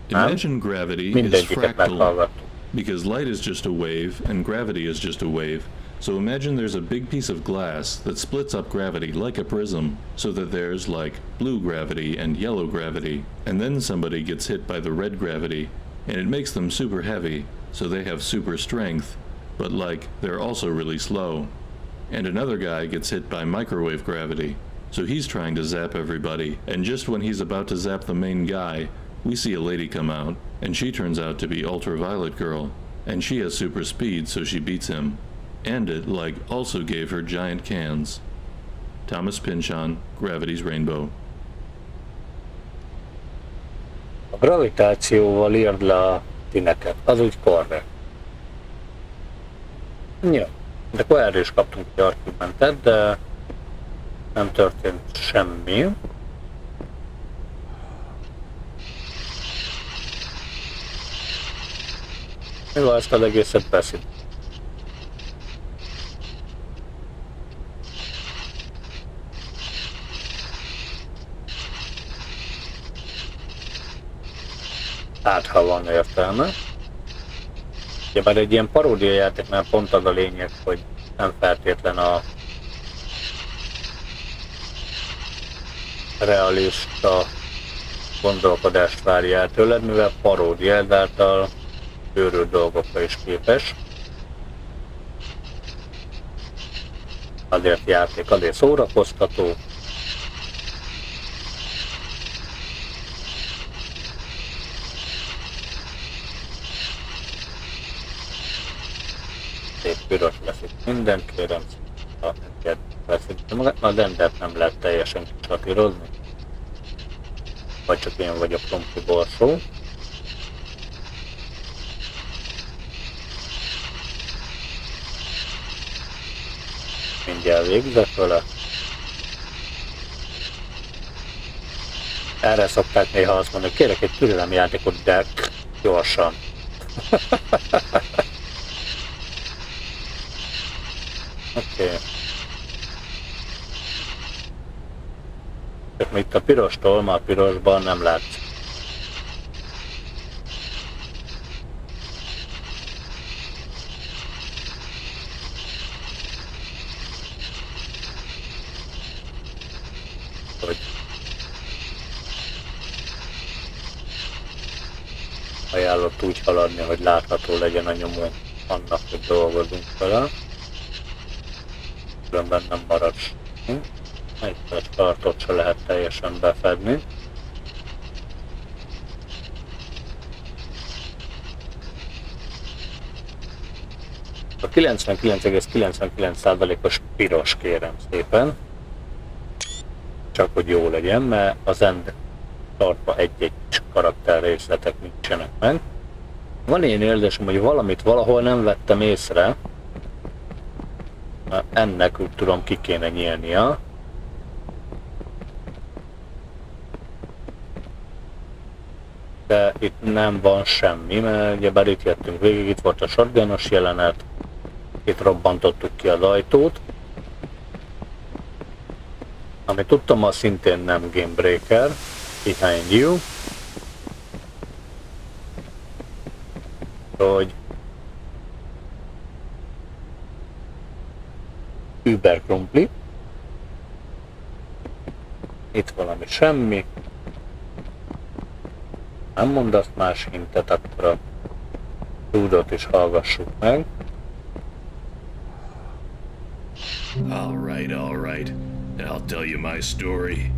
Imagine gravity is fractal, because light is just a wave and gravity is just a wave. So imagine there's a big piece of glass that splits up gravity like a prism, so that there's like blue gravity and yellow gravity, and then somebody gets hit by the red gravity, and it makes them super heavy, so they have super strength, but like they're also really slow. And another guy gets hit by microwave gravity, so he's trying to zap everybody, and just when he's about to zap the main guy, we see a lady come out, and she turns out to be Ultraviolet Girl, and she has super speed, so she beats him. And it, like, also gave her giant cans. Thomas Pynchon, Gravity's Rainbow. Gravitációval írd le a tineket, az úgy korrekt. Jó, de akkor erről is kaptunk egy argumentet, de nem történt semmi. Jó, ezt az egészet beszélt. Hát, ha van értelme. Ugye már egy ilyen paródia játéknál pont az a lényeg, hogy nem feltétlen a realista gondolkodást várja el tőled, mivel paródia ezáltal őrült dolgokra is képes. Azért játék, azért szórakoztató, szép piros lesz itt minden, kérem, neked elveszítettem magát. A dendet nem lehet teljesen kisatírozni. Vagy csak én vagyok krumpli borsó. Mindjárt végzek vele. Erre szokták néha azt mondani, kérek egy türelemjátékot, de gyorsan. [LAUGHS] Oké. Okay. Itt a pirostól, már pirosban nem látsz. Hogy ajánlott úgy haladni, hogy látható legyen a nyomó annak, hogy dolgozunk vele. Különben nem marad. Itt egy tartot se lehet teljesen befedni. A 99,99%-os piros kérem szépen. Csak hogy jó legyen, mert az end tartva egy-egy karakter részletek nincsenek meg. Van én érzésem, hogy valamit valahol nem vettem észre, mert ennek úgy tudom ki kéne nyílnia. De itt nem van semmi, mert ugyebár itt jöttünk végig, itt volt a shotgunos jelenet, itt robbantottuk ki az ajtót. Ami tudtam, az szintén nem Gamebreaker, behind you. Hogy Uber krumpli. Itt valami semmi. Nem mondasz más hintet, akkor a tudot is hallgassuk meg. All right, all right. I'll tell you my story.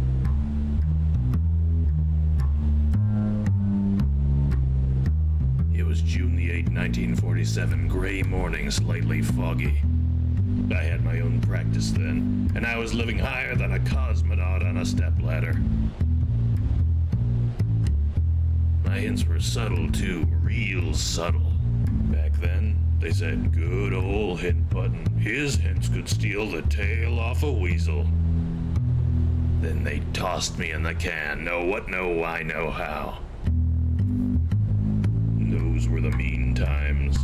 It was June the 8th, 1947, gray morning, slightly foggy. I had my own practice then, and I was living higher than a cosmonaut on a stepladder. My hints were subtle too, real subtle. Back then, they said good old hint button. His hints could steal the tail off a weasel. Then they tossed me in the can. Know what, know why, know how. Those were the mean times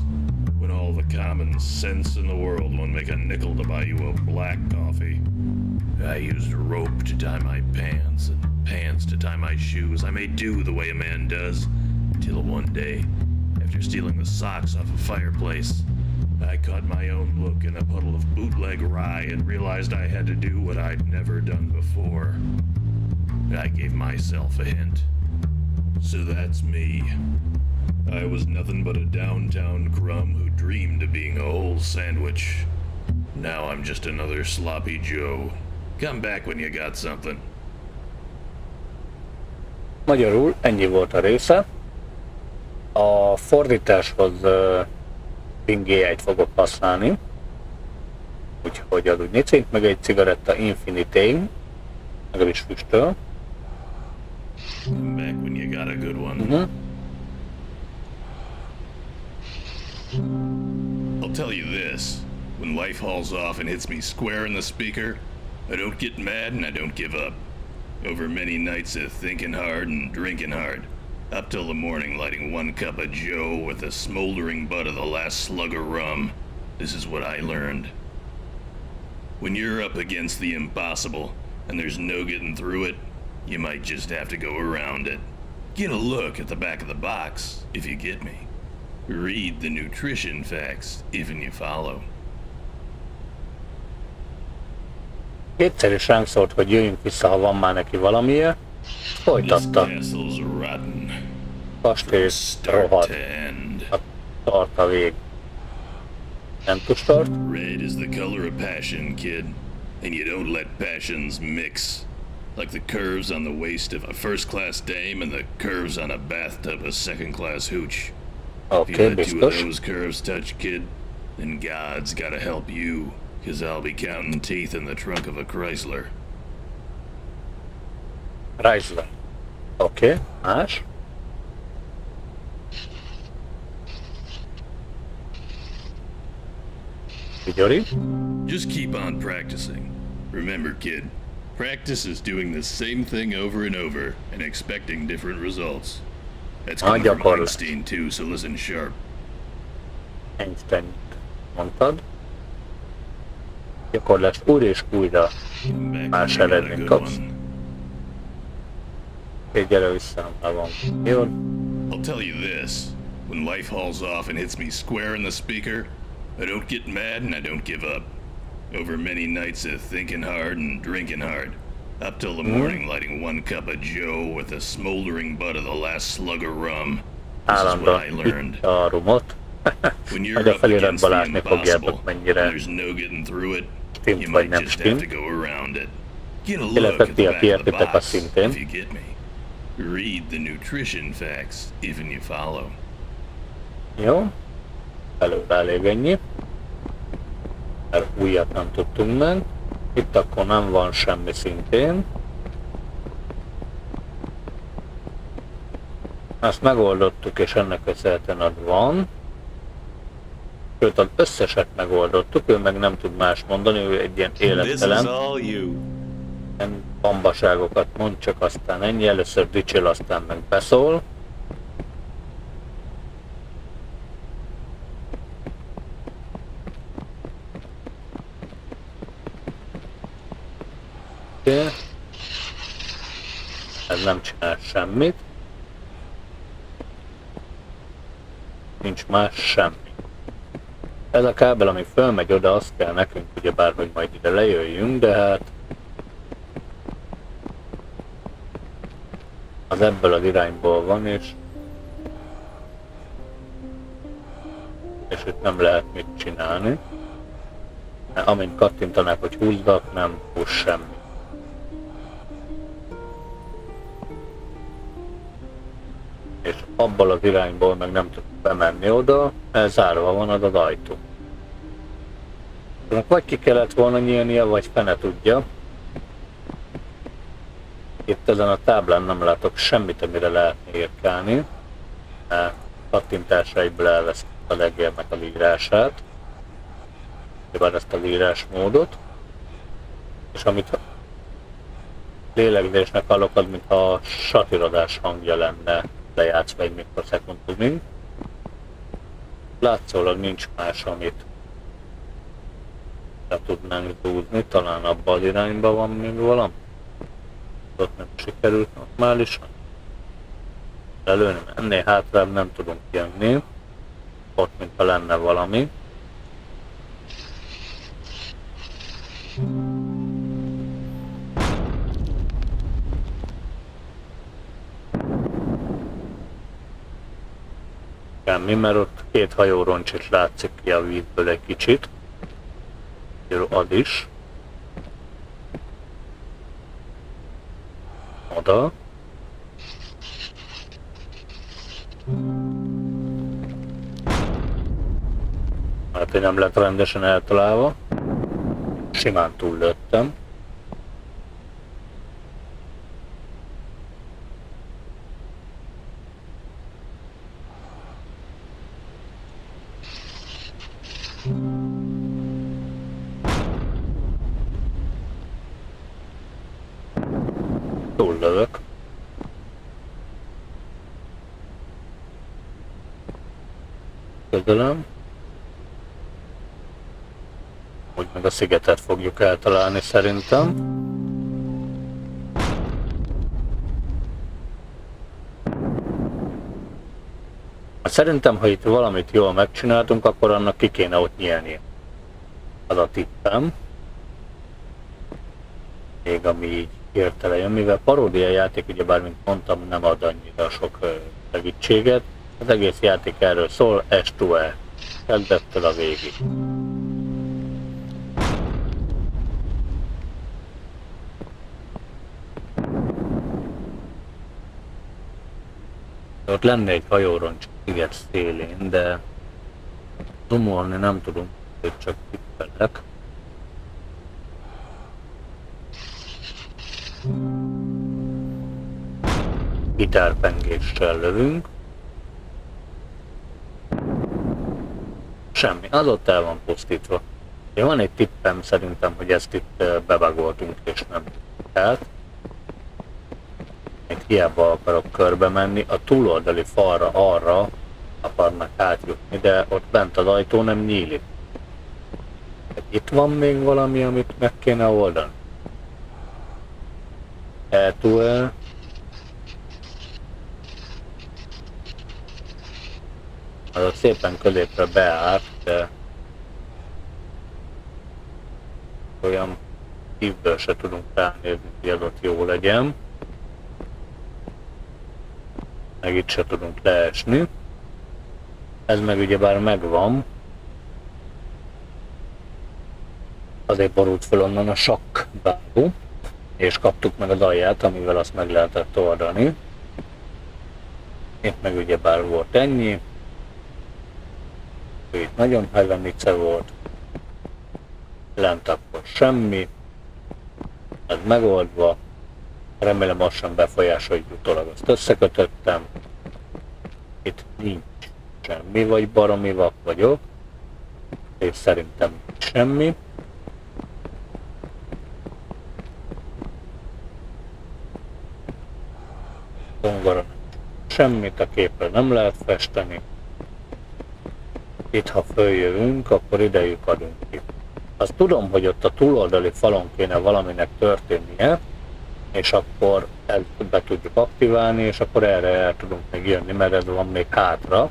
when all the common sense in the world would make a nickel to buy you a black coffee. I used a rope to tie my pants and pants to tie my shoes. I may do the way a man does, till one day, after stealing the socks off a fireplace, I caught my own look in a puddle of bootleg rye and realized I had to do what I'd never done before. I gave myself a hint. So that's me. I was nothing but a downtown crumb who dreamed of being a whole sandwich. Now I'm just another sloppy Joe. Come back when you got something. Magyarul ennyi volt a része. A fordításhoz uh, pingéjeit fogok használni. Úgyhogy az úgy nicint, meg egy cigaretta Infinity, legalábbis füstöl. Come back when you got a good one. Uh-huh. I'll tell you this. When life hauls off and hits me square in the speaker, I don't get mad and I don't give up. Over many nights of thinking hard and drinking hard. Up till the morning lighting one cup of Joe with the smoldering butt of the last slug of rum. This is what I learned. When you're up against the impossible and there's no getting through it, you might just have to go around it. Get a look at the back of the box, if you get me. Read the nutrition facts, if and you follow. Kétszer is ránk szólt, hogy jöjjünk vissza, ha van már neki. This Folytatta. Kastély Start rohadt. A tart a vég. Nem tart? Red is the color of passion, kid. And you don't let passions mix. Like the curves on the waist of a first class dame and the curves on a bathtub of second class hooch. If you let two of those curves touch, kid, then God's gotta help you. Cause I'll be counting teeth in the trunk of a Chrysler. Chrysler. Okay. Vigyori? Just keep on practicing. Remember, kid, practice is doing the same thing over and over and expecting different results. That's coming from. Einstein too, so listen sharp. Einstein mondtad. Gyakorlás újra és újra. Más when you got a eredményt kapsz. one. Oké, gyere vissza, már van. Jó, I'll tell you this. When life hauls off and hits me square in the speaker, I don't get mad and I don't give up. Over many nights of thinking hard and drinking hard. Up till the morning lighting one cup of Joe with the smoldering butt of the last slug of rum. This is what I learned. a rumot. [LAUGHS] When you're a up against the impossible, there's no getting through it. You might just have to go around it. Get a look at the back of the a box, if you get me. Read the nutrition facts, even you follow. Jó. Előbb elég ennyi. Mert újat nem tudtunk meg. Itt akkor nem van semmi szintén. Ezt megoldottuk, és ennek köszönhetően az van. Sőt, az összeset megoldottuk, ő meg nem tud más mondani, ő egy ilyen élettelen, ilyen bambaságokat mond, csak aztán ennyi, először dicsél, aztán meg beszól. Oké. Ez nem csinál semmit. Nincs más semmi. Ez a kábel, ami fölmegy oda, azt kell nekünk, ugyebár, hogy majd ide lejöjjünk, de hát az ebből az irányból van, és és itt nem lehet mit csinálni. Amint kattintanák, hogy húzdak, nem húz semmi. És abból az irányból meg nem tud bemenni oda, mert zárva van az az ajtó. Ennek Vagy ki kellett volna nyílnia, vagy fene tudja. Itt ezen a táblán nem látok semmit, amire lehetne írkálni. Kattintásaiból elvesz a legérnek a írását. Nyilván ezt a írásmódot. És amit lélegzésnek hallok, az mintha satirodás hangja lenne lejátszva egy mikroszekundumig. Látszólag nincs más, amit le tudnánk dúzni, talán abban az irányban van még valami. Ott nem sikerült normálisan. Lelőni, mert ennél hátrább nem tudunk jönni. Ott mintha lenne valami. Semmi, mert ott két hajóroncs is látszik ki a vízből egy kicsit. Jó, Az is. Oda. Hát, hogy nem lett rendesen eltalálva. Simán túllőttem. Túllövök. Közelem. Úgy meg a szigetet fogjuk eltalálni szerintem. Szerintem, ha itt valamit jól megcsináltunk, akkor annak ki kéne ott nyílni. Az a tippem. Még ami így értele jön, mivel paródia játék, ugyebár, mint mondtam, nem ad annyira sok segítséget. Az egész játék erről szól, S2E. Kezdettől a végig. Ott lenne egy hajóroncs sziget szélén, de zoomolni nem tudunk, hogy csak tippelek. Gitárpengéssel lövünk. Semmi, az ott el van pusztítva. Ja, van egy tippem szerintem, hogy ezt itt bevagoltunk és nem tehát. Itt hiába akarok körbe menni, a túloldali falra arra, akarnak átjutni, de ott bent az ajtó nem nyílik. Itt van még valami, amit meg kéne oldani. Eltúl. Az ott szépen középre beállt, de olyan hívből se tudunk ránézni, hogy az ott jó legyen. Meg itt se tudunk leesni. Ez meg ugyebár megvan. Azért borult fel onnan a sakk bábú, és kaptuk meg az alját, amivel azt meg lehetett oldani. Itt meg ugyebár volt ennyi. Itt nagyon hellenice volt lent akkor semmi, ez megoldva, remélem azt sem befolyásolja, hogy utólag azt összekötöttem, itt nincs semmi, vagy baromi vak vagyok, és szerintem semmi. Zongora semmit a képre nem lehet festeni. Itt ha följövünk, akkor idejük adunk ki. Azt tudom, hogy ott a túloldali falon kéne valaminek történnie, és akkor ezt be tudjuk aktiválni, és akkor erre el tudunk még jönni, mert ez van még hátra.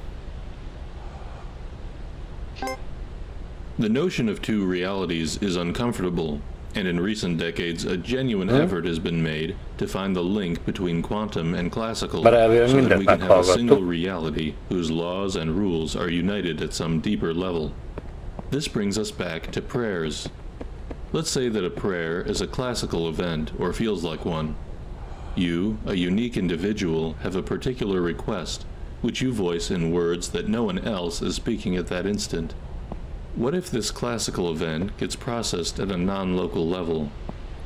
The notion of two realities is uncomfortable, and in recent decades a genuine hmm? effort has been made to find the link between quantum and classical so that we can have a single reality whose laws and rules are united at some deeper level. This brings us back to prayers. Let's say that a prayer is a classical event or feels like one. You, a unique individual, have a particular request, which you voice in words that no one else is speaking at that instant. What if this classical event gets processed at a non-local level?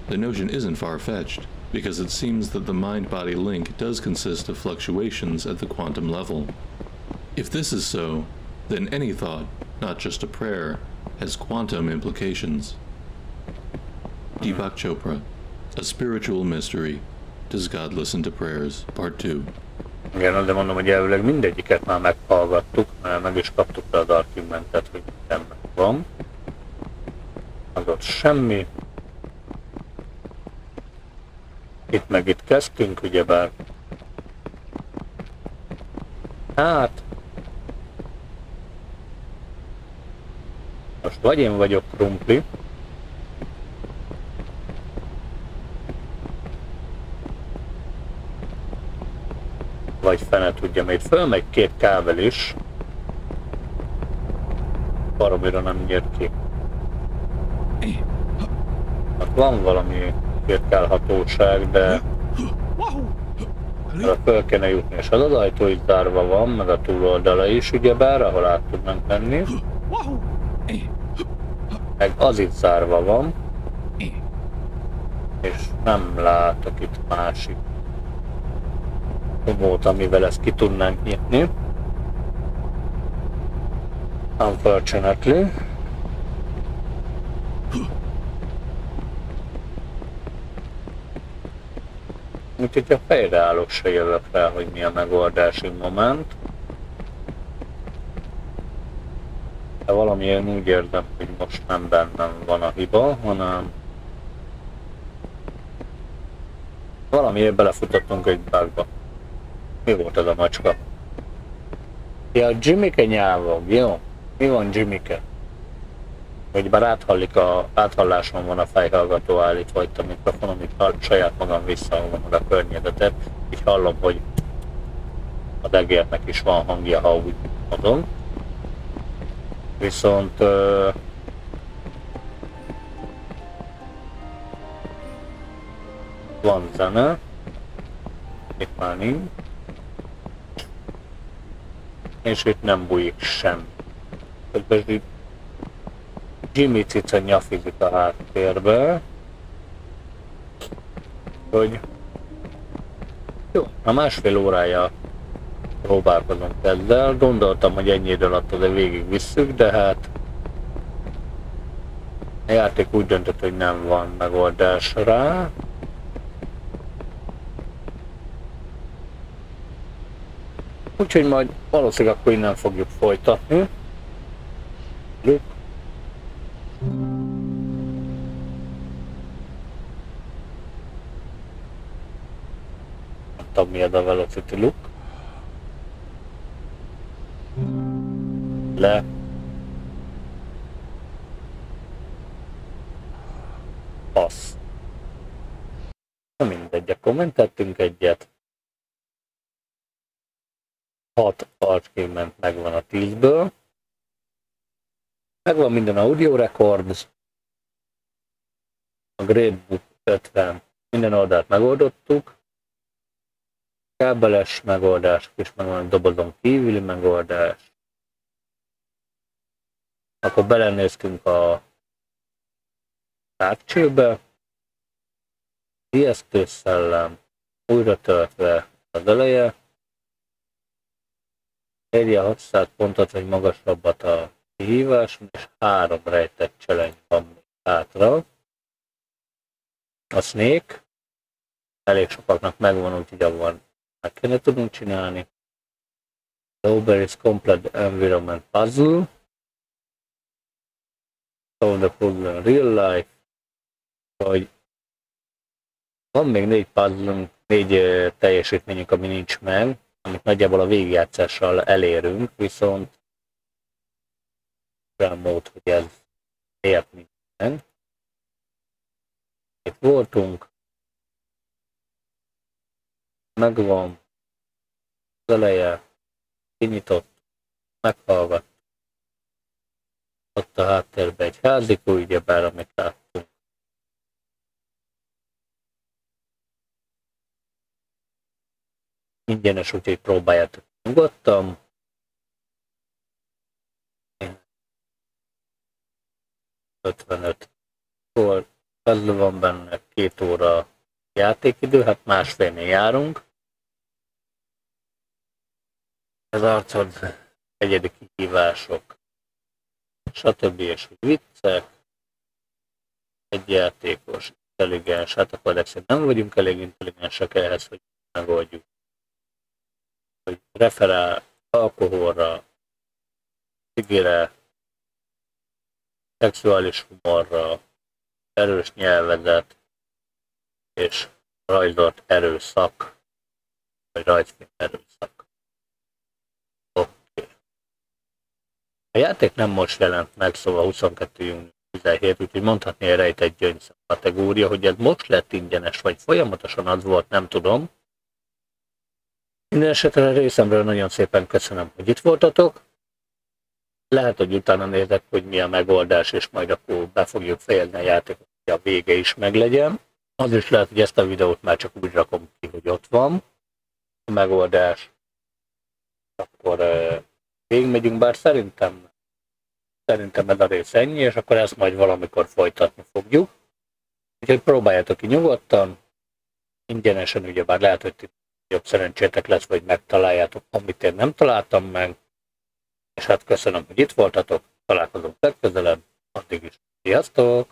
The notion isn't far-fetched, because it seems that the mind-body link does consist of fluctuations at the quantum level. If this is so, then any thought, not just a prayer, has quantum implications. Deepak Chopra, A Spiritual Mystery. Does God Listen to Prayers? Part 2. Igen, de mondom, hogy elvileg mindegyiket már meghallgattuk, mert meg is kaptuk le az argumentet, hogy nem van. Az ott semmi. Itt meg itt kezdtünk, ugyebár. Hát, Most vagy én vagyok krumpli, vagy fene tudja, mert fölmegy két kábel is, baromira nem nyírt ki. Hát van valami firkálhatóság, de arra föl kéne jutni, és az az ajtó itt zárva van, meg a túloldala is, ugyebár, ahol át tudnánk menni. Meg az itt zárva van. És nem látok itt másik komót, amivel ezt ki tudnánk nyitni. Unfortunately. Úgyhogy a fejreállok se jövök rá, hogy mi a megoldási moment. De valamiért úgy érzem, hogy most nem bennem van a hiba, hanem valamiért belefutottunk egy bugba. Mi volt az a macska? Ja, Jimmyke nyávog, jó? Mi van Jimmyke? Hogy bár áthallik a, áthalláson van a fejhallgató állítva itt a mikrofonom, itt hall, saját magam visszahallom meg a környezetet, így hallom, hogy a degérnek is van hangja, ha úgy mondom. Viszont uh, van zene, itt már nincs, és itt nem bújik sem. Közben Jimmy cica nyafizik a háttérbe. Hogy jó, a másfél órája próbálkozunk ezzel. Gondoltam, hogy ennyi idő alatt azért végig visszük, de hát a játék úgy döntött, hogy nem van megoldás rá. Úgyhogy majd valószínűleg akkor innen fogjuk folytatni. Tudom mi a Velocity Look. Le. Passz. Na mindegy, akkor mentettünk egyet. 6 archívement megvan a 10-ből. Megvan minden audio record. A Gradebook 50 minden oldalt megoldottuk. Kábeles megoldás, és megvan a dobozon kívüli megoldás. Akkor belenéztünk a tárcsőbe. Ijesztő szellem, újra töltve az eleje. Érje 600 pontot vagy magasabbat a kihívás, és három rejtett challenge van hátra. A Snake, elég sokaknak megvan, úgyhogy abban meg kéne tudunk csinálni. Strawberry's Complete Environment Puzzle. Solve the in real life. Hogy van még négy puzzle négy teljesítményünk, ami nincs meg, amit nagyjából a végigjátszással elérünk, viszont olyan mód, hogy ez ért minden. Itt voltunk, megvan, az eleje, kinyitott, meghallgat, ott a háttérben egy házikó, ugyebár, amit láttunk. Ingyenes, úgyhogy próbáljátok nyugodtan. 55 kor, puzzle van benne, két óra játékidő, hát másfélnél járunk. Az arcod egyedi kihívások, stb. és viccek, egy játékos, intelligens, hát akkor legszebb nem vagyunk elég intelligensek ehhez, hogy megoldjuk. Hogy referál alkoholra, cigire, szexuális humorra, erős nyelvezet és rajzolt erőszak, vagy rajzfilm erőszak. Oké. Okay. A játék nem most jelent meg, szóval 22. június 17, úgyhogy mondhatni egy rejtett gyöngyszem kategória, hogy ez most lett ingyenes, vagy folyamatosan az volt, nem tudom. Minden esetre részemről nagyon szépen köszönöm, hogy itt voltatok. Lehet, hogy utána nézek, hogy mi a megoldás, és majd akkor be fogjuk fejezni a játékot, hogy a vége is meglegyen. Az is lehet, hogy ezt a videót már csak úgy rakom ki, hogy ott van a megoldás. Akkor uh, végigmegyünk, bár szerintem szerintem ez a rész ennyi, és akkor ezt majd valamikor folytatni fogjuk. Úgyhogy próbáljátok ki nyugodtan, ingyenesen, ugyebár lehet, hogy jobb szerencsétek lesz, vagy megtaláljátok, amit én nem találtam meg. És hát köszönöm, hogy itt voltatok, találkozunk legközelebb, addig is. Sziasztok!